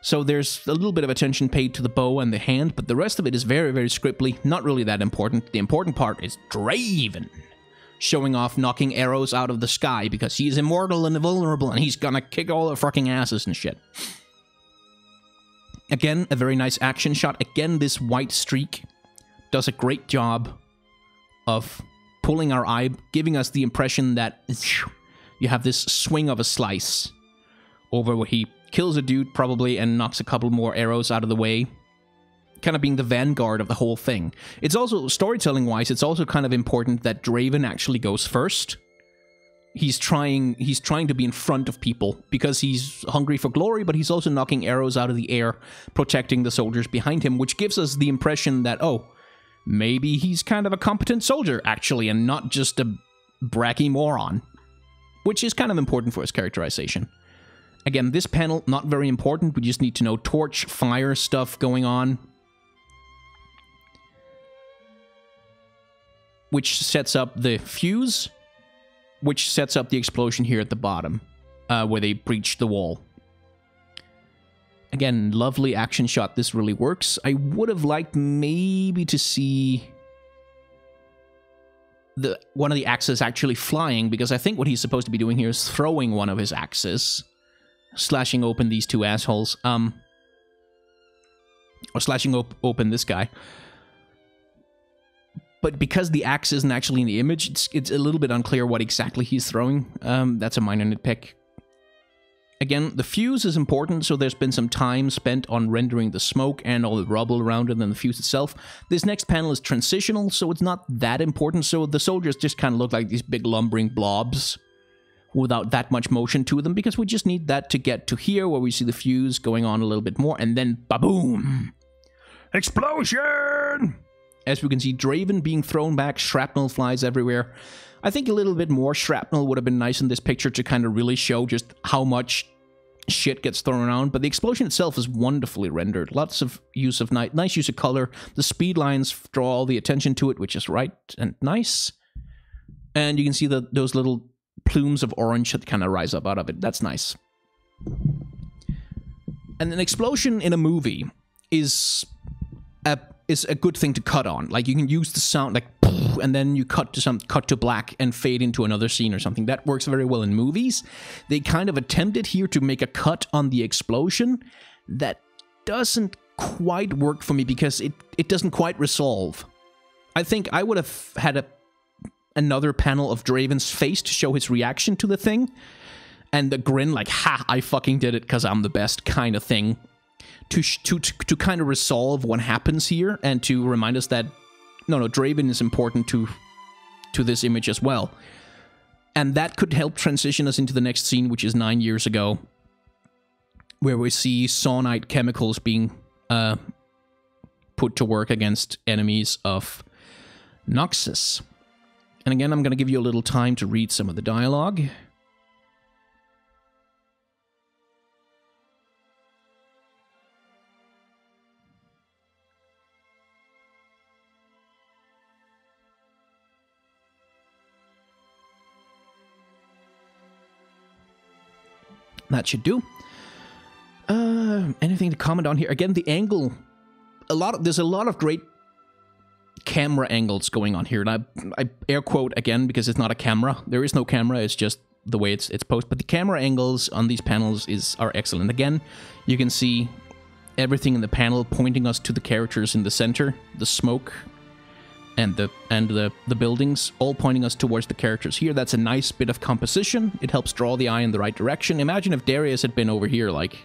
S1: So there's a little bit of attention paid to the bow and the hand, but the rest of it is very, very scriptly, not really that important. The important part is Draven showing off knocking arrows out of the sky because he's immortal and invulnerable and he's gonna kick all the fucking asses and shit. Again, a very nice action shot. Again, this white streak does a great job of pulling our eye, giving us the impression that you have this swing of a slice over where he kills a dude probably and knocks a couple more arrows out of the way kind of being the vanguard of the whole thing. It's also storytelling wise, it's also kind of important that Draven actually goes first. He's trying he's trying to be in front of people because he's hungry for glory, but he's also knocking arrows out of the air, protecting the soldiers behind him, which gives us the impression that oh, maybe he's kind of a competent soldier actually and not just a bracky moron. Which is kind of important for his characterization. Again, this panel, not very important. We just need to know torch, fire stuff going on. Which sets up the fuse, which sets up the explosion here at the bottom, uh, where they breach the wall. Again, lovely action shot. This really works. I would have liked maybe to see the one of the axes actually flying, because I think what he's supposed to be doing here is throwing one of his axes slashing open these two assholes. Um, or slashing op open this guy. But because the axe isn't actually in the image, it's, it's a little bit unclear what exactly he's throwing. Um, that's a minor nitpick. Again, the fuse is important, so there's been some time spent on rendering the smoke and all the rubble around it and the fuse itself. This next panel is transitional, so it's not that important, so the soldiers just kind of look like these big lumbering blobs without that much motion to them because we just need that to get to here where we see the fuse going on a little bit more and then ba-boom! Explosion! As we can see, Draven being thrown back, shrapnel flies everywhere. I think a little bit more shrapnel would have been nice in this picture to kind of really show just how much shit gets thrown around, but the explosion itself is wonderfully rendered. Lots of use of night, nice use of color. The speed lines draw all the attention to it, which is right and nice. And you can see that those little plumes of orange that kind of rise up out of it. That's nice. And an explosion in a movie is a is a good thing to cut on. Like you can use the sound like and then you cut to some cut to black and fade into another scene or something. That works very well in movies. They kind of attempted here to make a cut on the explosion that doesn't quite work for me because it it doesn't quite resolve. I think I would have had a another panel of Draven's face to show his reaction to the thing. And the grin, like, ha, I fucking did it because I'm the best kind of thing. To, to, to, kind of resolve what happens here and to remind us that, no, no, Draven is important to, to this image as well. And that could help transition us into the next scene, which is nine years ago, where we see Zaunite chemicals being uh, put to work against enemies of Noxus. And again, I'm going to give you a little time to read some of the dialogue. That should do. Uh, anything to comment on here? Again, the angle. A lot. Of, there's a lot of great camera angles going on here. And I, I air quote again because it's not a camera. There is no camera. It's just the way it's it's posted. But the camera angles on these panels is are excellent. Again, you can see everything in the panel pointing us to the characters in the center, the smoke, and the and the the buildings, all pointing us towards the characters here. That's a nice bit of composition. It helps draw the eye in the right direction. Imagine if Darius had been over here, like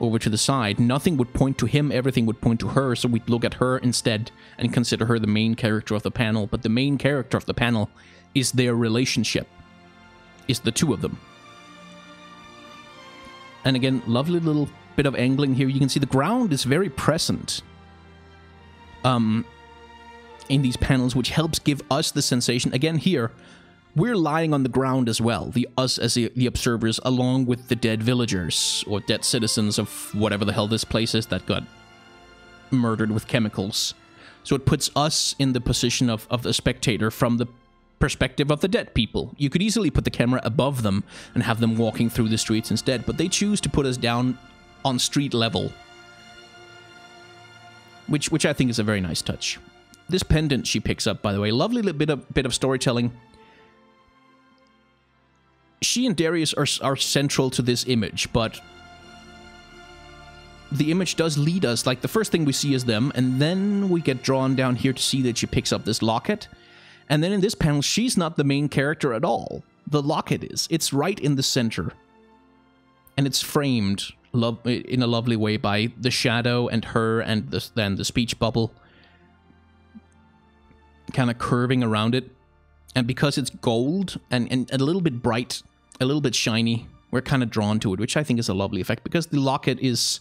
S1: over to the side, nothing would point to him, everything would point to her, so we'd look at her instead and consider her the main character of the panel. But the main character of the panel is their relationship, is the two of them. And again, lovely little bit of angling here. You can see the ground is very present um, in these panels, which helps give us the sensation, again here, we're lying on the ground as well, the us as the, the observers, along with the dead villagers or dead citizens of whatever the hell this place is that got murdered with chemicals. So it puts us in the position of, of the spectator from the perspective of the dead people. You could easily put the camera above them and have them walking through the streets instead, but they choose to put us down on street level. Which which I think is a very nice touch. This pendant she picks up, by the way, lovely little bit of bit of storytelling. She and Darius are are central to this image, but the image does lead us. Like the first thing we see is them, and then we get drawn down here to see that she picks up this locket. And then in this panel, she's not the main character at all. The locket is. It's right in the center. And it's framed in a lovely way by the shadow and her and the, then the speech bubble kind of curving around it. And because it's gold and, and a little bit bright, a little bit shiny, we're kind of drawn to it, which I think is a lovely effect because the locket is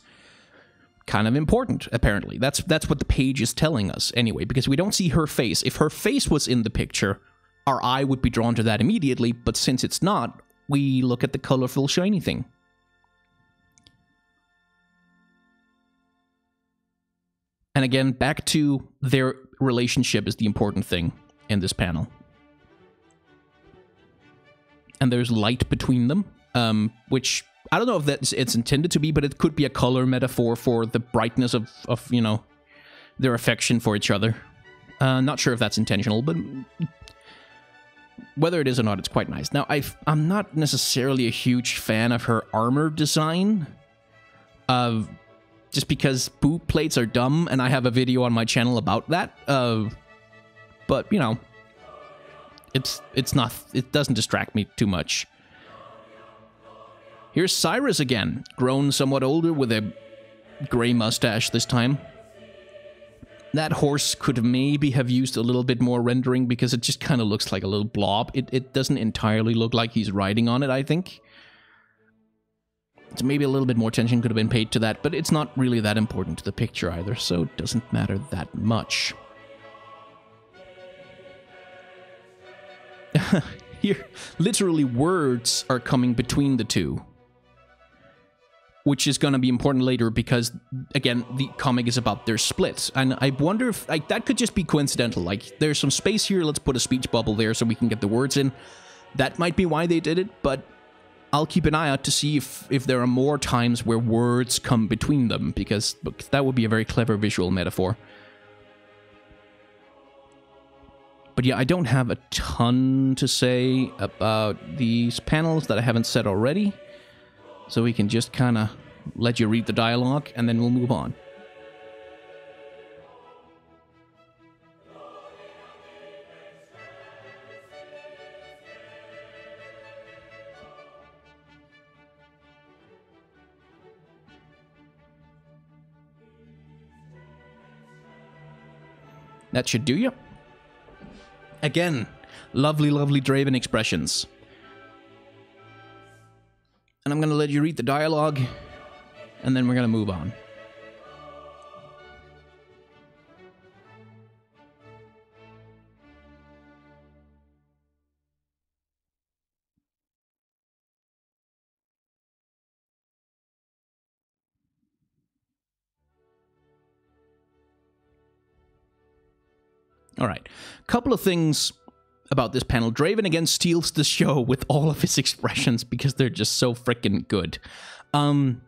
S1: kind of important apparently. That's that's what the page is telling us anyway because we don't see her face. If her face was in the picture our eye would be drawn to that immediately but since it's not we look at the colorful shiny thing and again back to their relationship is the important thing in this panel and there's light between them um, which I don't know if that's it's intended to be, but it could be a color metaphor for the brightness of, of you know, their affection for each other. Uh, not sure if that's intentional, but whether it is or not, it's quite nice. Now, i am not necessarily a huge fan of her armor design. Uh, just because boot plates are dumb, and I have a video on my channel about that. Uh, but, you know, it's it's not, it doesn't distract me too much. Here's Cyrus again, grown somewhat older with a grey mustache this time. That horse could maybe have used a little bit more rendering because it just kind of looks like a little blob. It, it doesn't entirely look like he's riding on it, I think. So maybe a little bit more attention could have been paid to that, but it's not really that important to the picture either, so it doesn't matter that much. Here, literally words are coming between the two. Which is going to be important later because again the comic is about their split. And i wonder if like that could just be coincidental like there's some space here let's put a speech bubble there so we can get the words in. That might be why they did it but i'll keep an eye out to see if if there are more times where words come between them because that would be a very clever visual metaphor but yeah i don't have a ton to say about these panels that i haven't said already so we can just kind of let you read the dialogue and then we'll move on. That should do you. Again, lovely, lovely Draven expressions and I'm going to let you read the dialogue, and then we're going to move on. All right. Couple of things about this panel. Draven again steals the show with all of his expressions because they're just so freaking good. Um,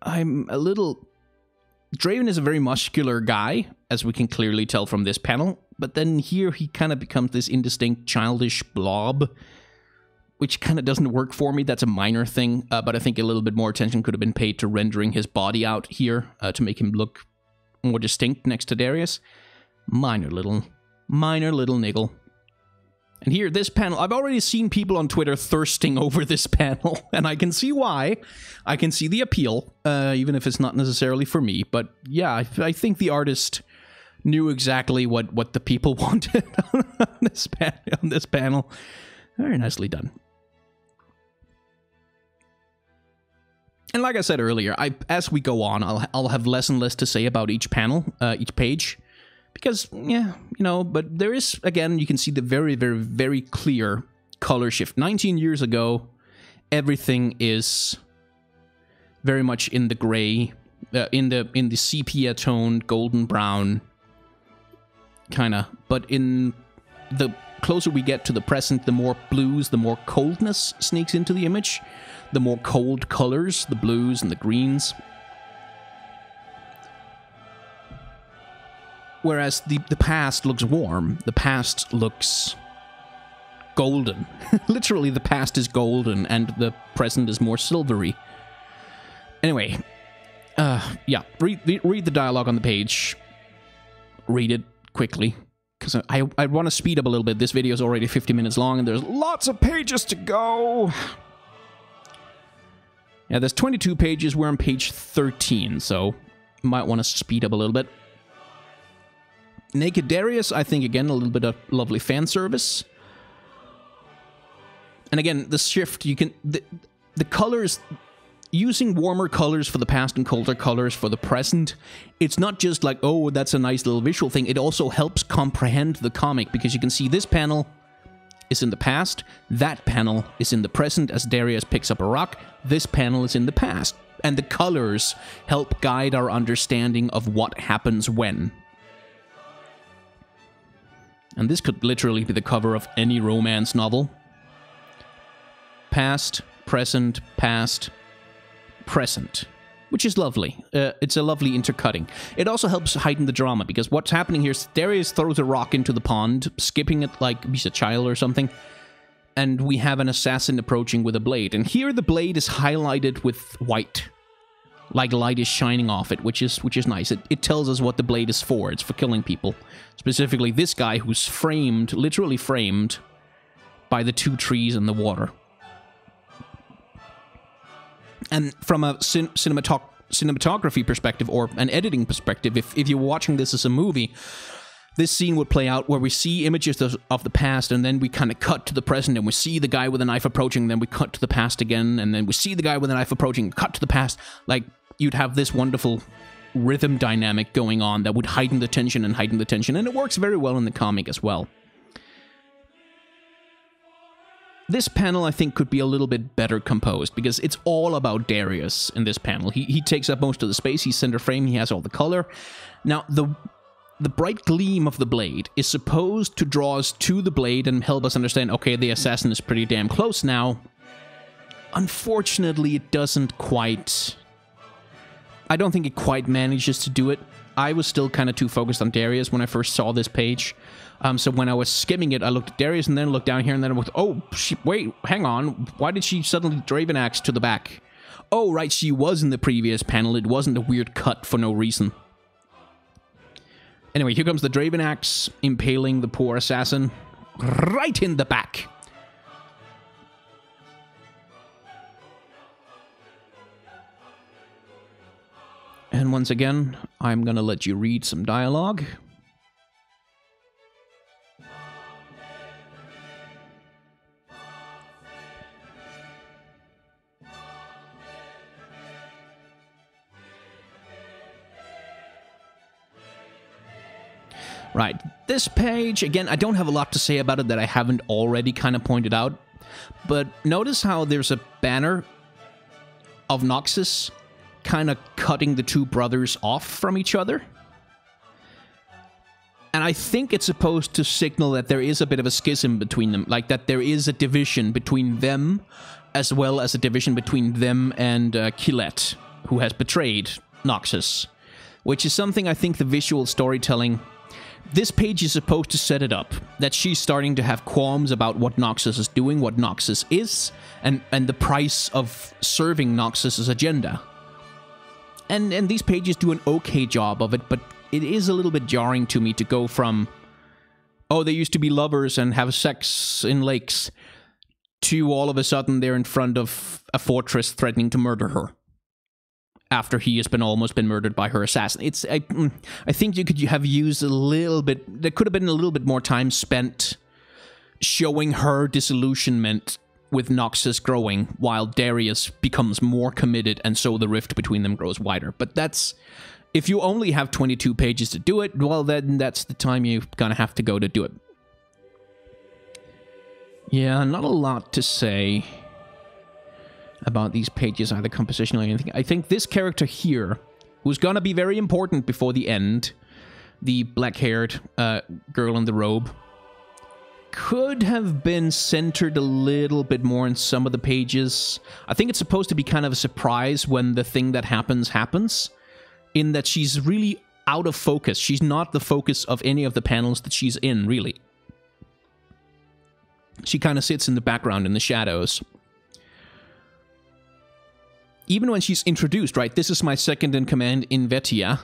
S1: I'm a little. Draven is a very muscular guy, as we can clearly tell from this panel, but then here he kind of becomes this indistinct, childish blob, which kind of doesn't work for me. That's a minor thing, uh, but I think a little bit more attention could have been paid to rendering his body out here uh, to make him look more distinct next to Darius. Minor little minor little niggle. And here, this panel, I've already seen people on Twitter thirsting over this panel, and I can see why. I can see the appeal, uh, even if it's not necessarily for me. But yeah, I, I think the artist knew exactly what, what the people wanted on, this on this panel. Very nicely done. And like I said earlier, I as we go on, I'll, I'll have less and less to say about each panel, uh, each page because yeah, you know, but there is again you can see the very very very clear color shift. 19 years ago, everything is very much in the gray, uh, in the in the sepia toned golden brown kind of, but in the closer we get to the present, the more blues, the more coldness sneaks into the image, the more cold colors, the blues and the greens. Whereas the, the past looks warm, the past looks golden. Literally, the past is golden and the present is more silvery. Anyway, uh, yeah, read, read the dialogue on the page. Read it quickly because I, I want to speed up a little bit. This video is already 50 minutes long and there's lots of pages to go. Yeah, there's 22 pages. We're on page 13, so might want to speed up a little bit. Naked Darius, I think, again, a little bit of lovely fan service. And again, the shift, you can... The, the colors... Using warmer colors for the past and colder colors for the present, it's not just like, oh, that's a nice little visual thing. It also helps comprehend the comic, because you can see this panel is in the past, that panel is in the present as Darius picks up a rock, this panel is in the past. And the colors help guide our understanding of what happens when. And this could literally be the cover of any romance novel. Past, present, past, present. Which is lovely. Uh, it's a lovely intercutting. It also helps heighten the drama, because what's happening here is Darius throws a rock into the pond, skipping it like he's a child or something, and we have an assassin approaching with a blade. And here the blade is highlighted with white like light is shining off it, which is which is nice. It, it tells us what the blade is for. It's for killing people. Specifically, this guy who's framed, literally framed, by the two trees and the water. And from a cin cinematography perspective or an editing perspective, if, if you're watching this as a movie, this scene would play out where we see images of, of the past and then we kind of cut to the present and we see the guy with a knife approaching, then we cut to the past again, and then we see the guy with a knife approaching, cut to the past. Like, you'd have this wonderful rhythm dynamic going on that would heighten the tension and heighten the tension, and it works very well in the comic as well. This panel, I think, could be a little bit better composed because it's all about Darius in this panel. He, he takes up most of the space, he's center frame, he has all the color. Now, the the bright gleam of the blade is supposed to draw us to the blade and help us understand, okay, the assassin is pretty damn close now. Unfortunately, it doesn't quite I don't think it quite manages to do it. I was still kind of too focused on Darius when I first saw this page. Um, so when I was skimming it, I looked at Darius and then looked down here and then I went, oh, she, wait, hang on. Why did she suddenly Draven Axe to the back? Oh, right, she was in the previous panel. It wasn't a weird cut for no reason. Anyway, here comes the Draven Axe impaling the poor assassin right in the back. And once again, I'm going to let you read some dialogue. Right, this page, again, I don't have a lot to say about it that I haven't already kind of pointed out, but notice how there's a banner of Noxus kind of cutting the two brothers off from each other. And I think it's supposed to signal that there is a bit of a schism between them, like that there is a division between them, as well as a division between them and uh, Killet, who has betrayed Noxus. Which is something I think the visual storytelling this page is supposed to set it up that she's starting to have qualms about what Noxus is doing, what Noxus is, and, and the price of serving Noxus's agenda. And and these pages do an okay job of it, but it is a little bit jarring to me to go from oh they used to be lovers and have sex in lakes to all of a sudden they're in front of a fortress threatening to murder her after he has been almost been murdered by her assassin. It's I, mm, I think you could have used a little bit there could have been a little bit more time spent showing her disillusionment with Noxus growing while Darius becomes more committed and so the rift between them grows wider. But that's If you only have 22 pages to do it, well, then that's the time you're gonna have to go to do it. Yeah, not a lot to say about these pages, either compositionally or anything. I think this character here, who's gonna be very important before the end, the black-haired uh, girl in the robe, could have been centered a little bit more in some of the pages. I think it's supposed to be kind of a surprise when the thing that happens happens, in that she's really out of focus. She's not the focus of any of the panels that she's in, really. She kind of sits in the background in the shadows. Even when she's introduced, right? This is my second in command in Vetia.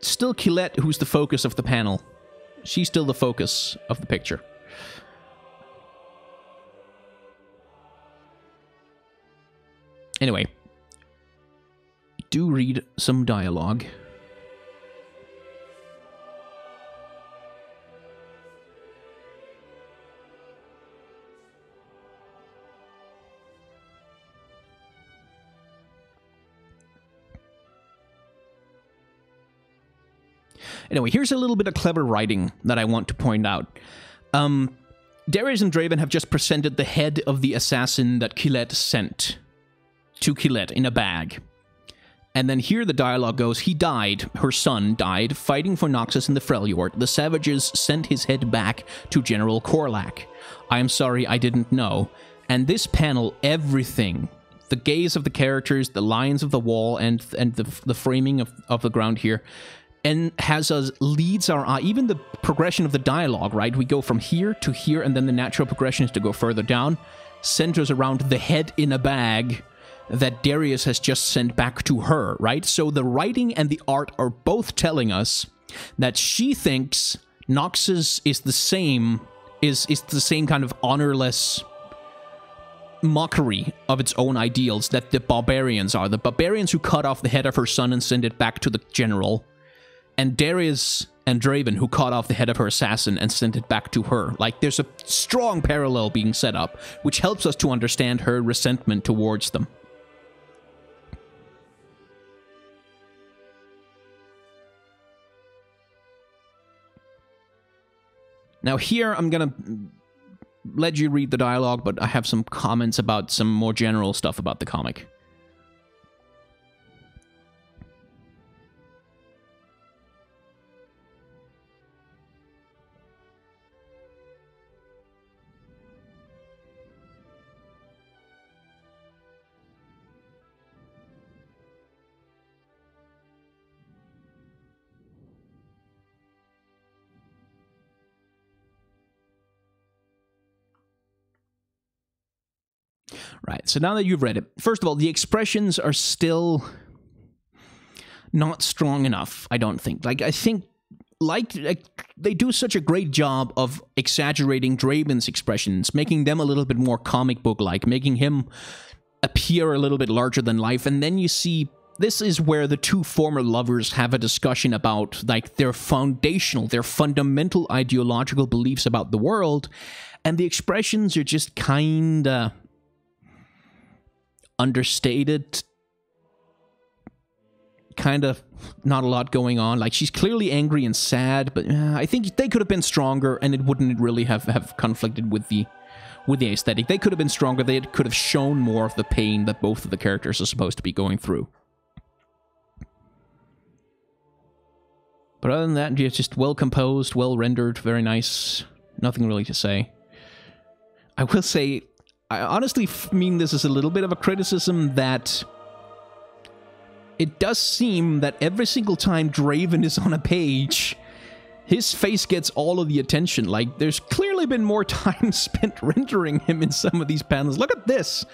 S1: Still Killette, who's the focus of the panel. She's still the focus of the picture. Anyway, do read some dialogue. Anyway, here's a little bit of clever writing that I want to point out. Um, Darius and Draven have just presented the head of the assassin that Killette sent to Killette in a bag. And then here the dialogue goes, he died, her son died, fighting for Noxus in the Freljord. The savages sent his head back to General Korlak. I am sorry I didn't know. And this panel, everything, the gaze of the characters, the lines of the wall, and and the, the framing of, of the ground here, and has us leads our eye even the progression of the dialogue right? We go from here to here and then the natural progression is to go further down. Centers around the head in a bag that Darius has just sent back to her right? So the writing and the art are both telling us that she thinks Noxus is the same is is the same kind of honorless mockery of its own ideals that the barbarians are. The barbarians who cut off the head of her son and send it back to the general and Darius and Draven who caught off the head of her assassin and sent it back to her. Like, there's a strong parallel being set up, which helps us to understand her resentment towards them. Now here, I'm gonna let you read the dialogue, but I have some comments about some more general stuff about the comic. Right. So now that you've read it, first of all, the expressions are still not strong enough, I don't think. Like, I think, like, like they do such a great job of exaggerating Draven's expressions, making them a little bit more comic book like, making him appear a little bit larger than life. And then you see this is where the two former lovers have a discussion about like their foundational, their fundamental ideological beliefs about the world, and the expressions are just kinda understated. Kind of not a lot going on. Like she's clearly angry and sad but uh, i think they could have been stronger and it wouldn't really have have conflicted with the with the aesthetic. They could have been stronger. They could have shown more of the pain that both of the characters are supposed to be going through. But other than that it's just well composed well rendered very nice. Nothing really to say. I will say I honestly mean this as a little bit of a criticism that it does seem that every single time Draven is on a page, his face gets all of the attention. Like, there's clearly been more time spent rendering him in some of these panels. Look at this!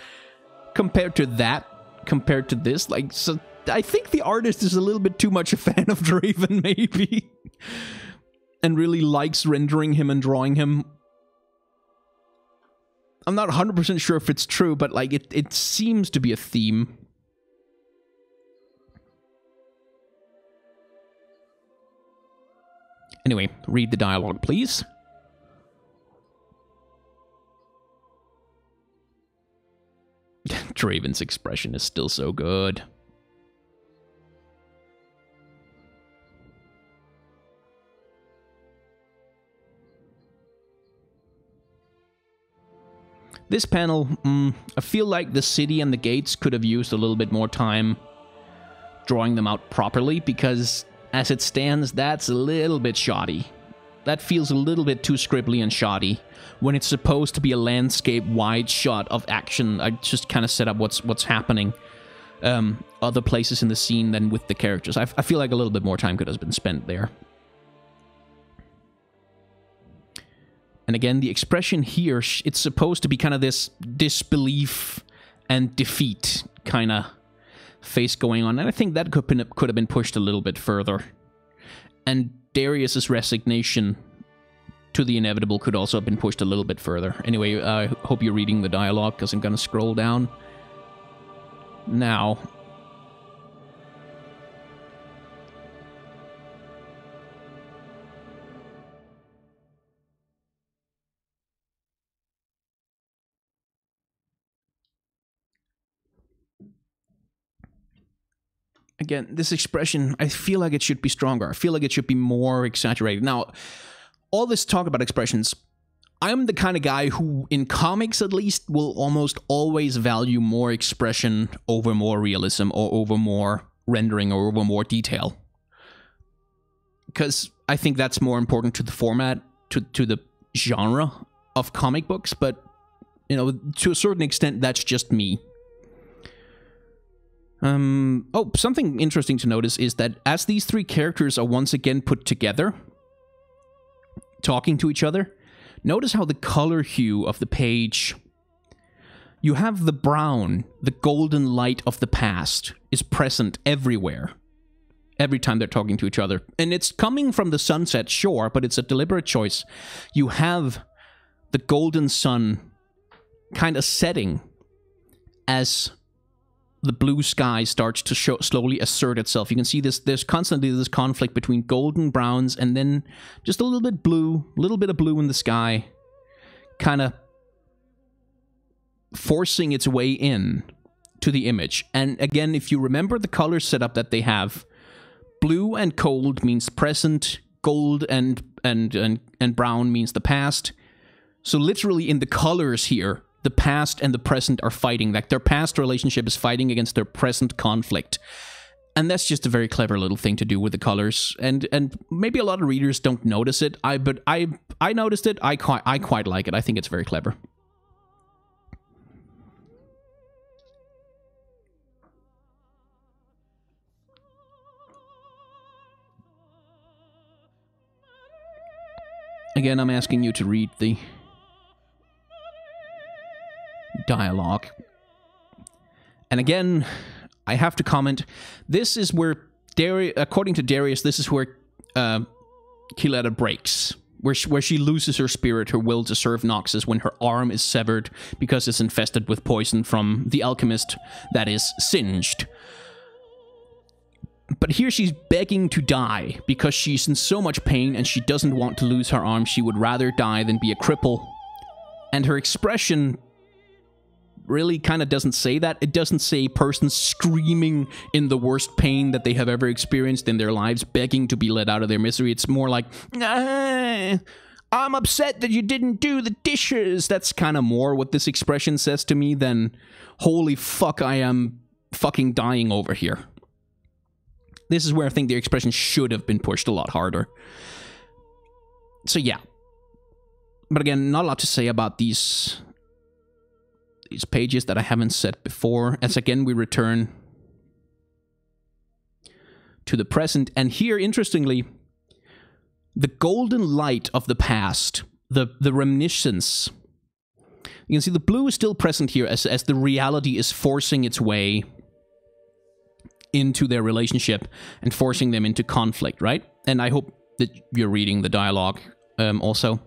S1: Compared to that, compared to this, like, so I think the artist is a little bit too much a fan of Draven, maybe. and really likes rendering him and drawing him I'm not 100% sure if it's true, but like it, it seems to be a theme. Anyway, read the dialogue, please. Draven's expression is still so good. This panel, mm, I feel like the city and the gates could have used a little bit more time drawing them out properly because as it stands, that's a little bit shoddy. That feels a little bit too scribbly and shoddy when it's supposed to be a landscape wide shot of action. I just kind of set up what's what's happening um, other places in the scene than with the characters. I, I feel like a little bit more time could have been spent there. And again, the expression here, it's supposed to be kind of this disbelief and defeat kind of face going on. And I think that could, been, could have been pushed a little bit further. And Darius's resignation to the inevitable could also have been pushed a little bit further. Anyway, I hope you're reading the dialogue because I'm going to scroll down now. Again, this expression, I feel like it should be stronger. I feel like it should be more exaggerated. Now, all this talk about expressions, I'm the kind of guy who, in comics at least, will almost always value more expression over more realism or over more rendering or over more detail. Because I think that's more important to the format, to, to the genre of comic books, but, you know, to a certain extent, that's just me. Um, oh, something interesting to notice is that as these three characters are once again put together, talking to each other, notice how the color hue of the page. You have the brown, the golden light of the past, is present everywhere. Every time they're talking to each other. And it's coming from the sunset, sure, but it's a deliberate choice. You have the golden sun kind of setting as the blue sky starts to show, slowly assert itself. You can see this. There's constantly this conflict between golden browns and then just a little bit blue, a little bit of blue in the sky, kind of forcing its way in to the image. And again, if you remember the color setup that they have, blue and cold means present, gold and and and, and brown means the past. So literally in the colors here, the past and the present are fighting. Like their past relationship is fighting against their present conflict. And that's just a very clever little thing to do with the colors. And and maybe a lot of readers don't notice it. I but I I noticed it. I quite I quite like it. I think it's very clever. Again, I'm asking you to read the dialogue. And again, I have to comment, this is where, Darius, according to Darius, this is where uh, Kileta breaks. Where she, where she loses her spirit, her will to serve Noxus when her arm is severed because it's infested with poison from the alchemist that is singed. But here she's begging to die because she's in so much pain and she doesn't want to lose her arm. She would rather die than be a cripple. And her expression really kind of doesn't say that. It doesn't say person screaming in the worst pain that they have ever experienced in their lives, begging to be let out of their misery. It's more like, I'm upset that you didn't do the dishes. That's kind of more what this expression says to me than, holy fuck, I am fucking dying over here. This is where I think the expression should have been pushed a lot harder. So yeah. But again, not a lot to say about these these pages that I haven't said before, as again we return to the present. And here, interestingly, the golden light of the past, the, the reminiscence, you can see the blue is still present here as, as the reality is forcing its way into their relationship and forcing them into conflict, right? And I hope that you're reading the dialogue um, also.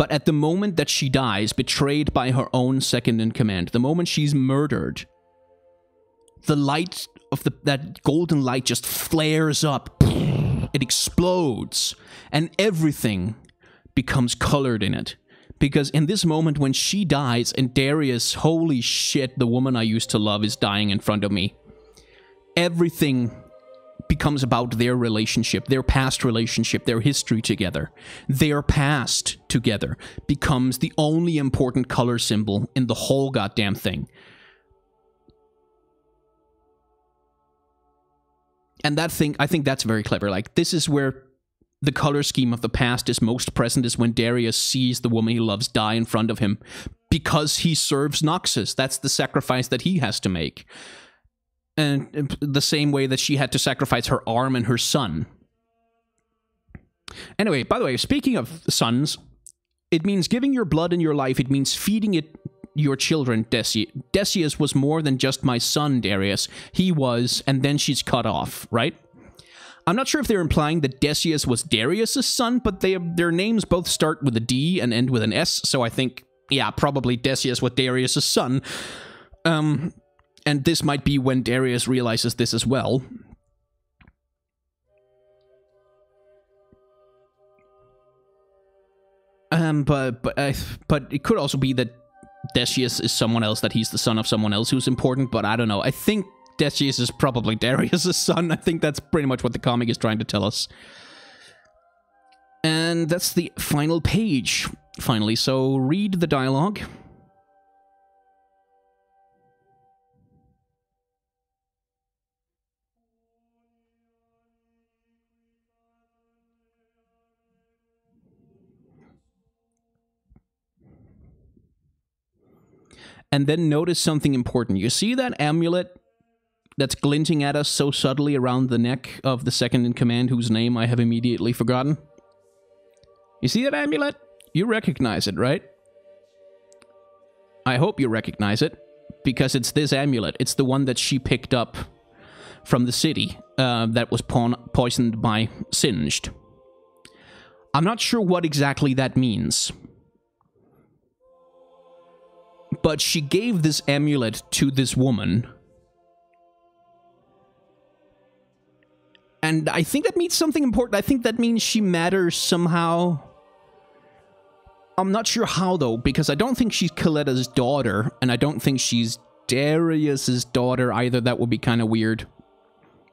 S1: But at the moment that she dies, betrayed by her own second in command, the moment she's murdered, the light of the that golden light just flares up. It explodes, and everything becomes colored in it. Because in this moment when she dies, and Darius, holy shit, the woman I used to love is dying in front of me, everything becomes about their relationship, their past relationship, their history together. Their past together becomes the only important color symbol in the whole goddamn thing. And that thing, I think that's very clever. Like, this is where the color scheme of the past is most present is when Darius sees the woman he loves die in front of him because he serves Noxus. That's the sacrifice that he has to make. And the same way that she had to sacrifice her arm and her son. Anyway, by the way, speaking of sons, it means giving your blood and your life. It means feeding it your children, Desi Decius was more than just my son, Darius. He was, and then she's cut off, right? I'm not sure if they're implying that Decius was Darius's son, but they their names both start with a D and end with an S, so I think, yeah, probably Decius was Darius's son. Um, and this might be when Darius realizes this as well. Um, but but uh, but it could also be that Decius is someone else, that he's the son of someone else who's important, but I don't know. I think Decius is probably Darius' son. I think that's pretty much what the comic is trying to tell us. And that's the final page, finally. So read the dialogue. And then notice something important. You see that amulet that's glinting at us so subtly around the neck of the second in command whose name I have immediately forgotten? You see that amulet? You recognize it, right? I hope you recognize it, because it's this amulet. It's the one that she picked up from the city uh, that was po poisoned by Singed. I'm not sure what exactly that means. But she gave this amulet to this woman. And I think that means something important. I think that means she matters somehow. I'm not sure how, though, because I don't think she's Coletta's daughter, and I don't think she's Darius's daughter either. That would be kind of weird.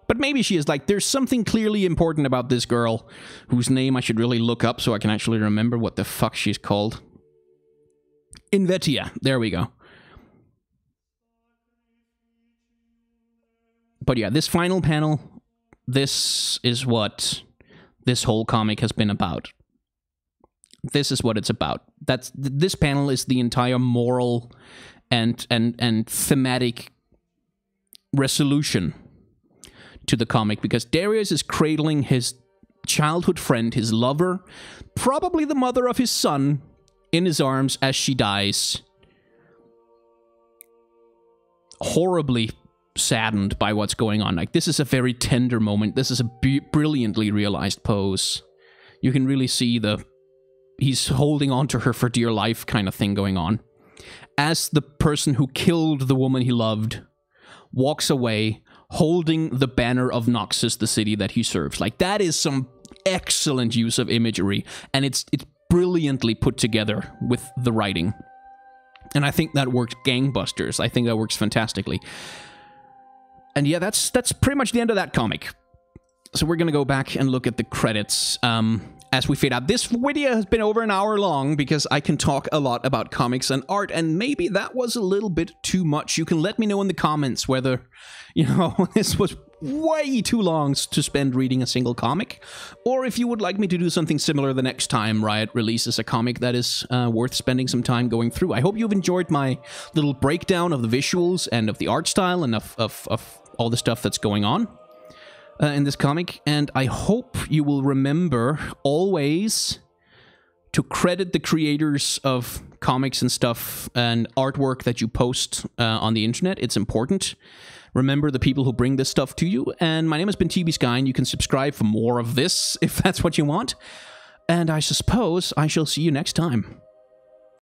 S1: But maybe she is. Like, there's something clearly important about this girl, whose name I should really look up so I can actually remember what the fuck she's called. Invetia. There we go. But yeah, this final panel, this is what this whole comic has been about. This is what it's about. That's this panel is the entire moral and and and thematic resolution to the comic because Darius is cradling his childhood friend, his lover, probably the mother of his son, in his arms as she dies. Horribly saddened by what's going on. Like, this is a very tender moment. This is a brilliantly realized pose. You can really see the he's holding on to her for dear life kind of thing going on. As the person who killed the woman he loved walks away holding the banner of Noxus, the city that he serves. Like, that is some excellent use of imagery, and it's it's brilliantly put together with the writing. And I think that works gangbusters. I think that works fantastically. And yeah, that's that's pretty much the end of that comic. So we're gonna go back and look at the credits. Um, as we fade out. This video has been over an hour long because I can talk a lot about comics and art, and maybe that was a little bit too much. You can let me know in the comments whether, you know, this was way too long to spend reading a single comic, or if you would like me to do something similar the next time Riot releases a comic that is uh, worth spending some time going through. I hope you've enjoyed my little breakdown of the visuals and of the art style and of, of, of all the stuff that's going on uh, in this comic, and I hope you will remember always to credit the creators of comics and stuff and artwork that you post uh, on the internet. It's important. Remember the people who bring this stuff to you. And my name has been TB Skyen, and you can subscribe for more of this if that's what you want. And I suppose I shall see you next time.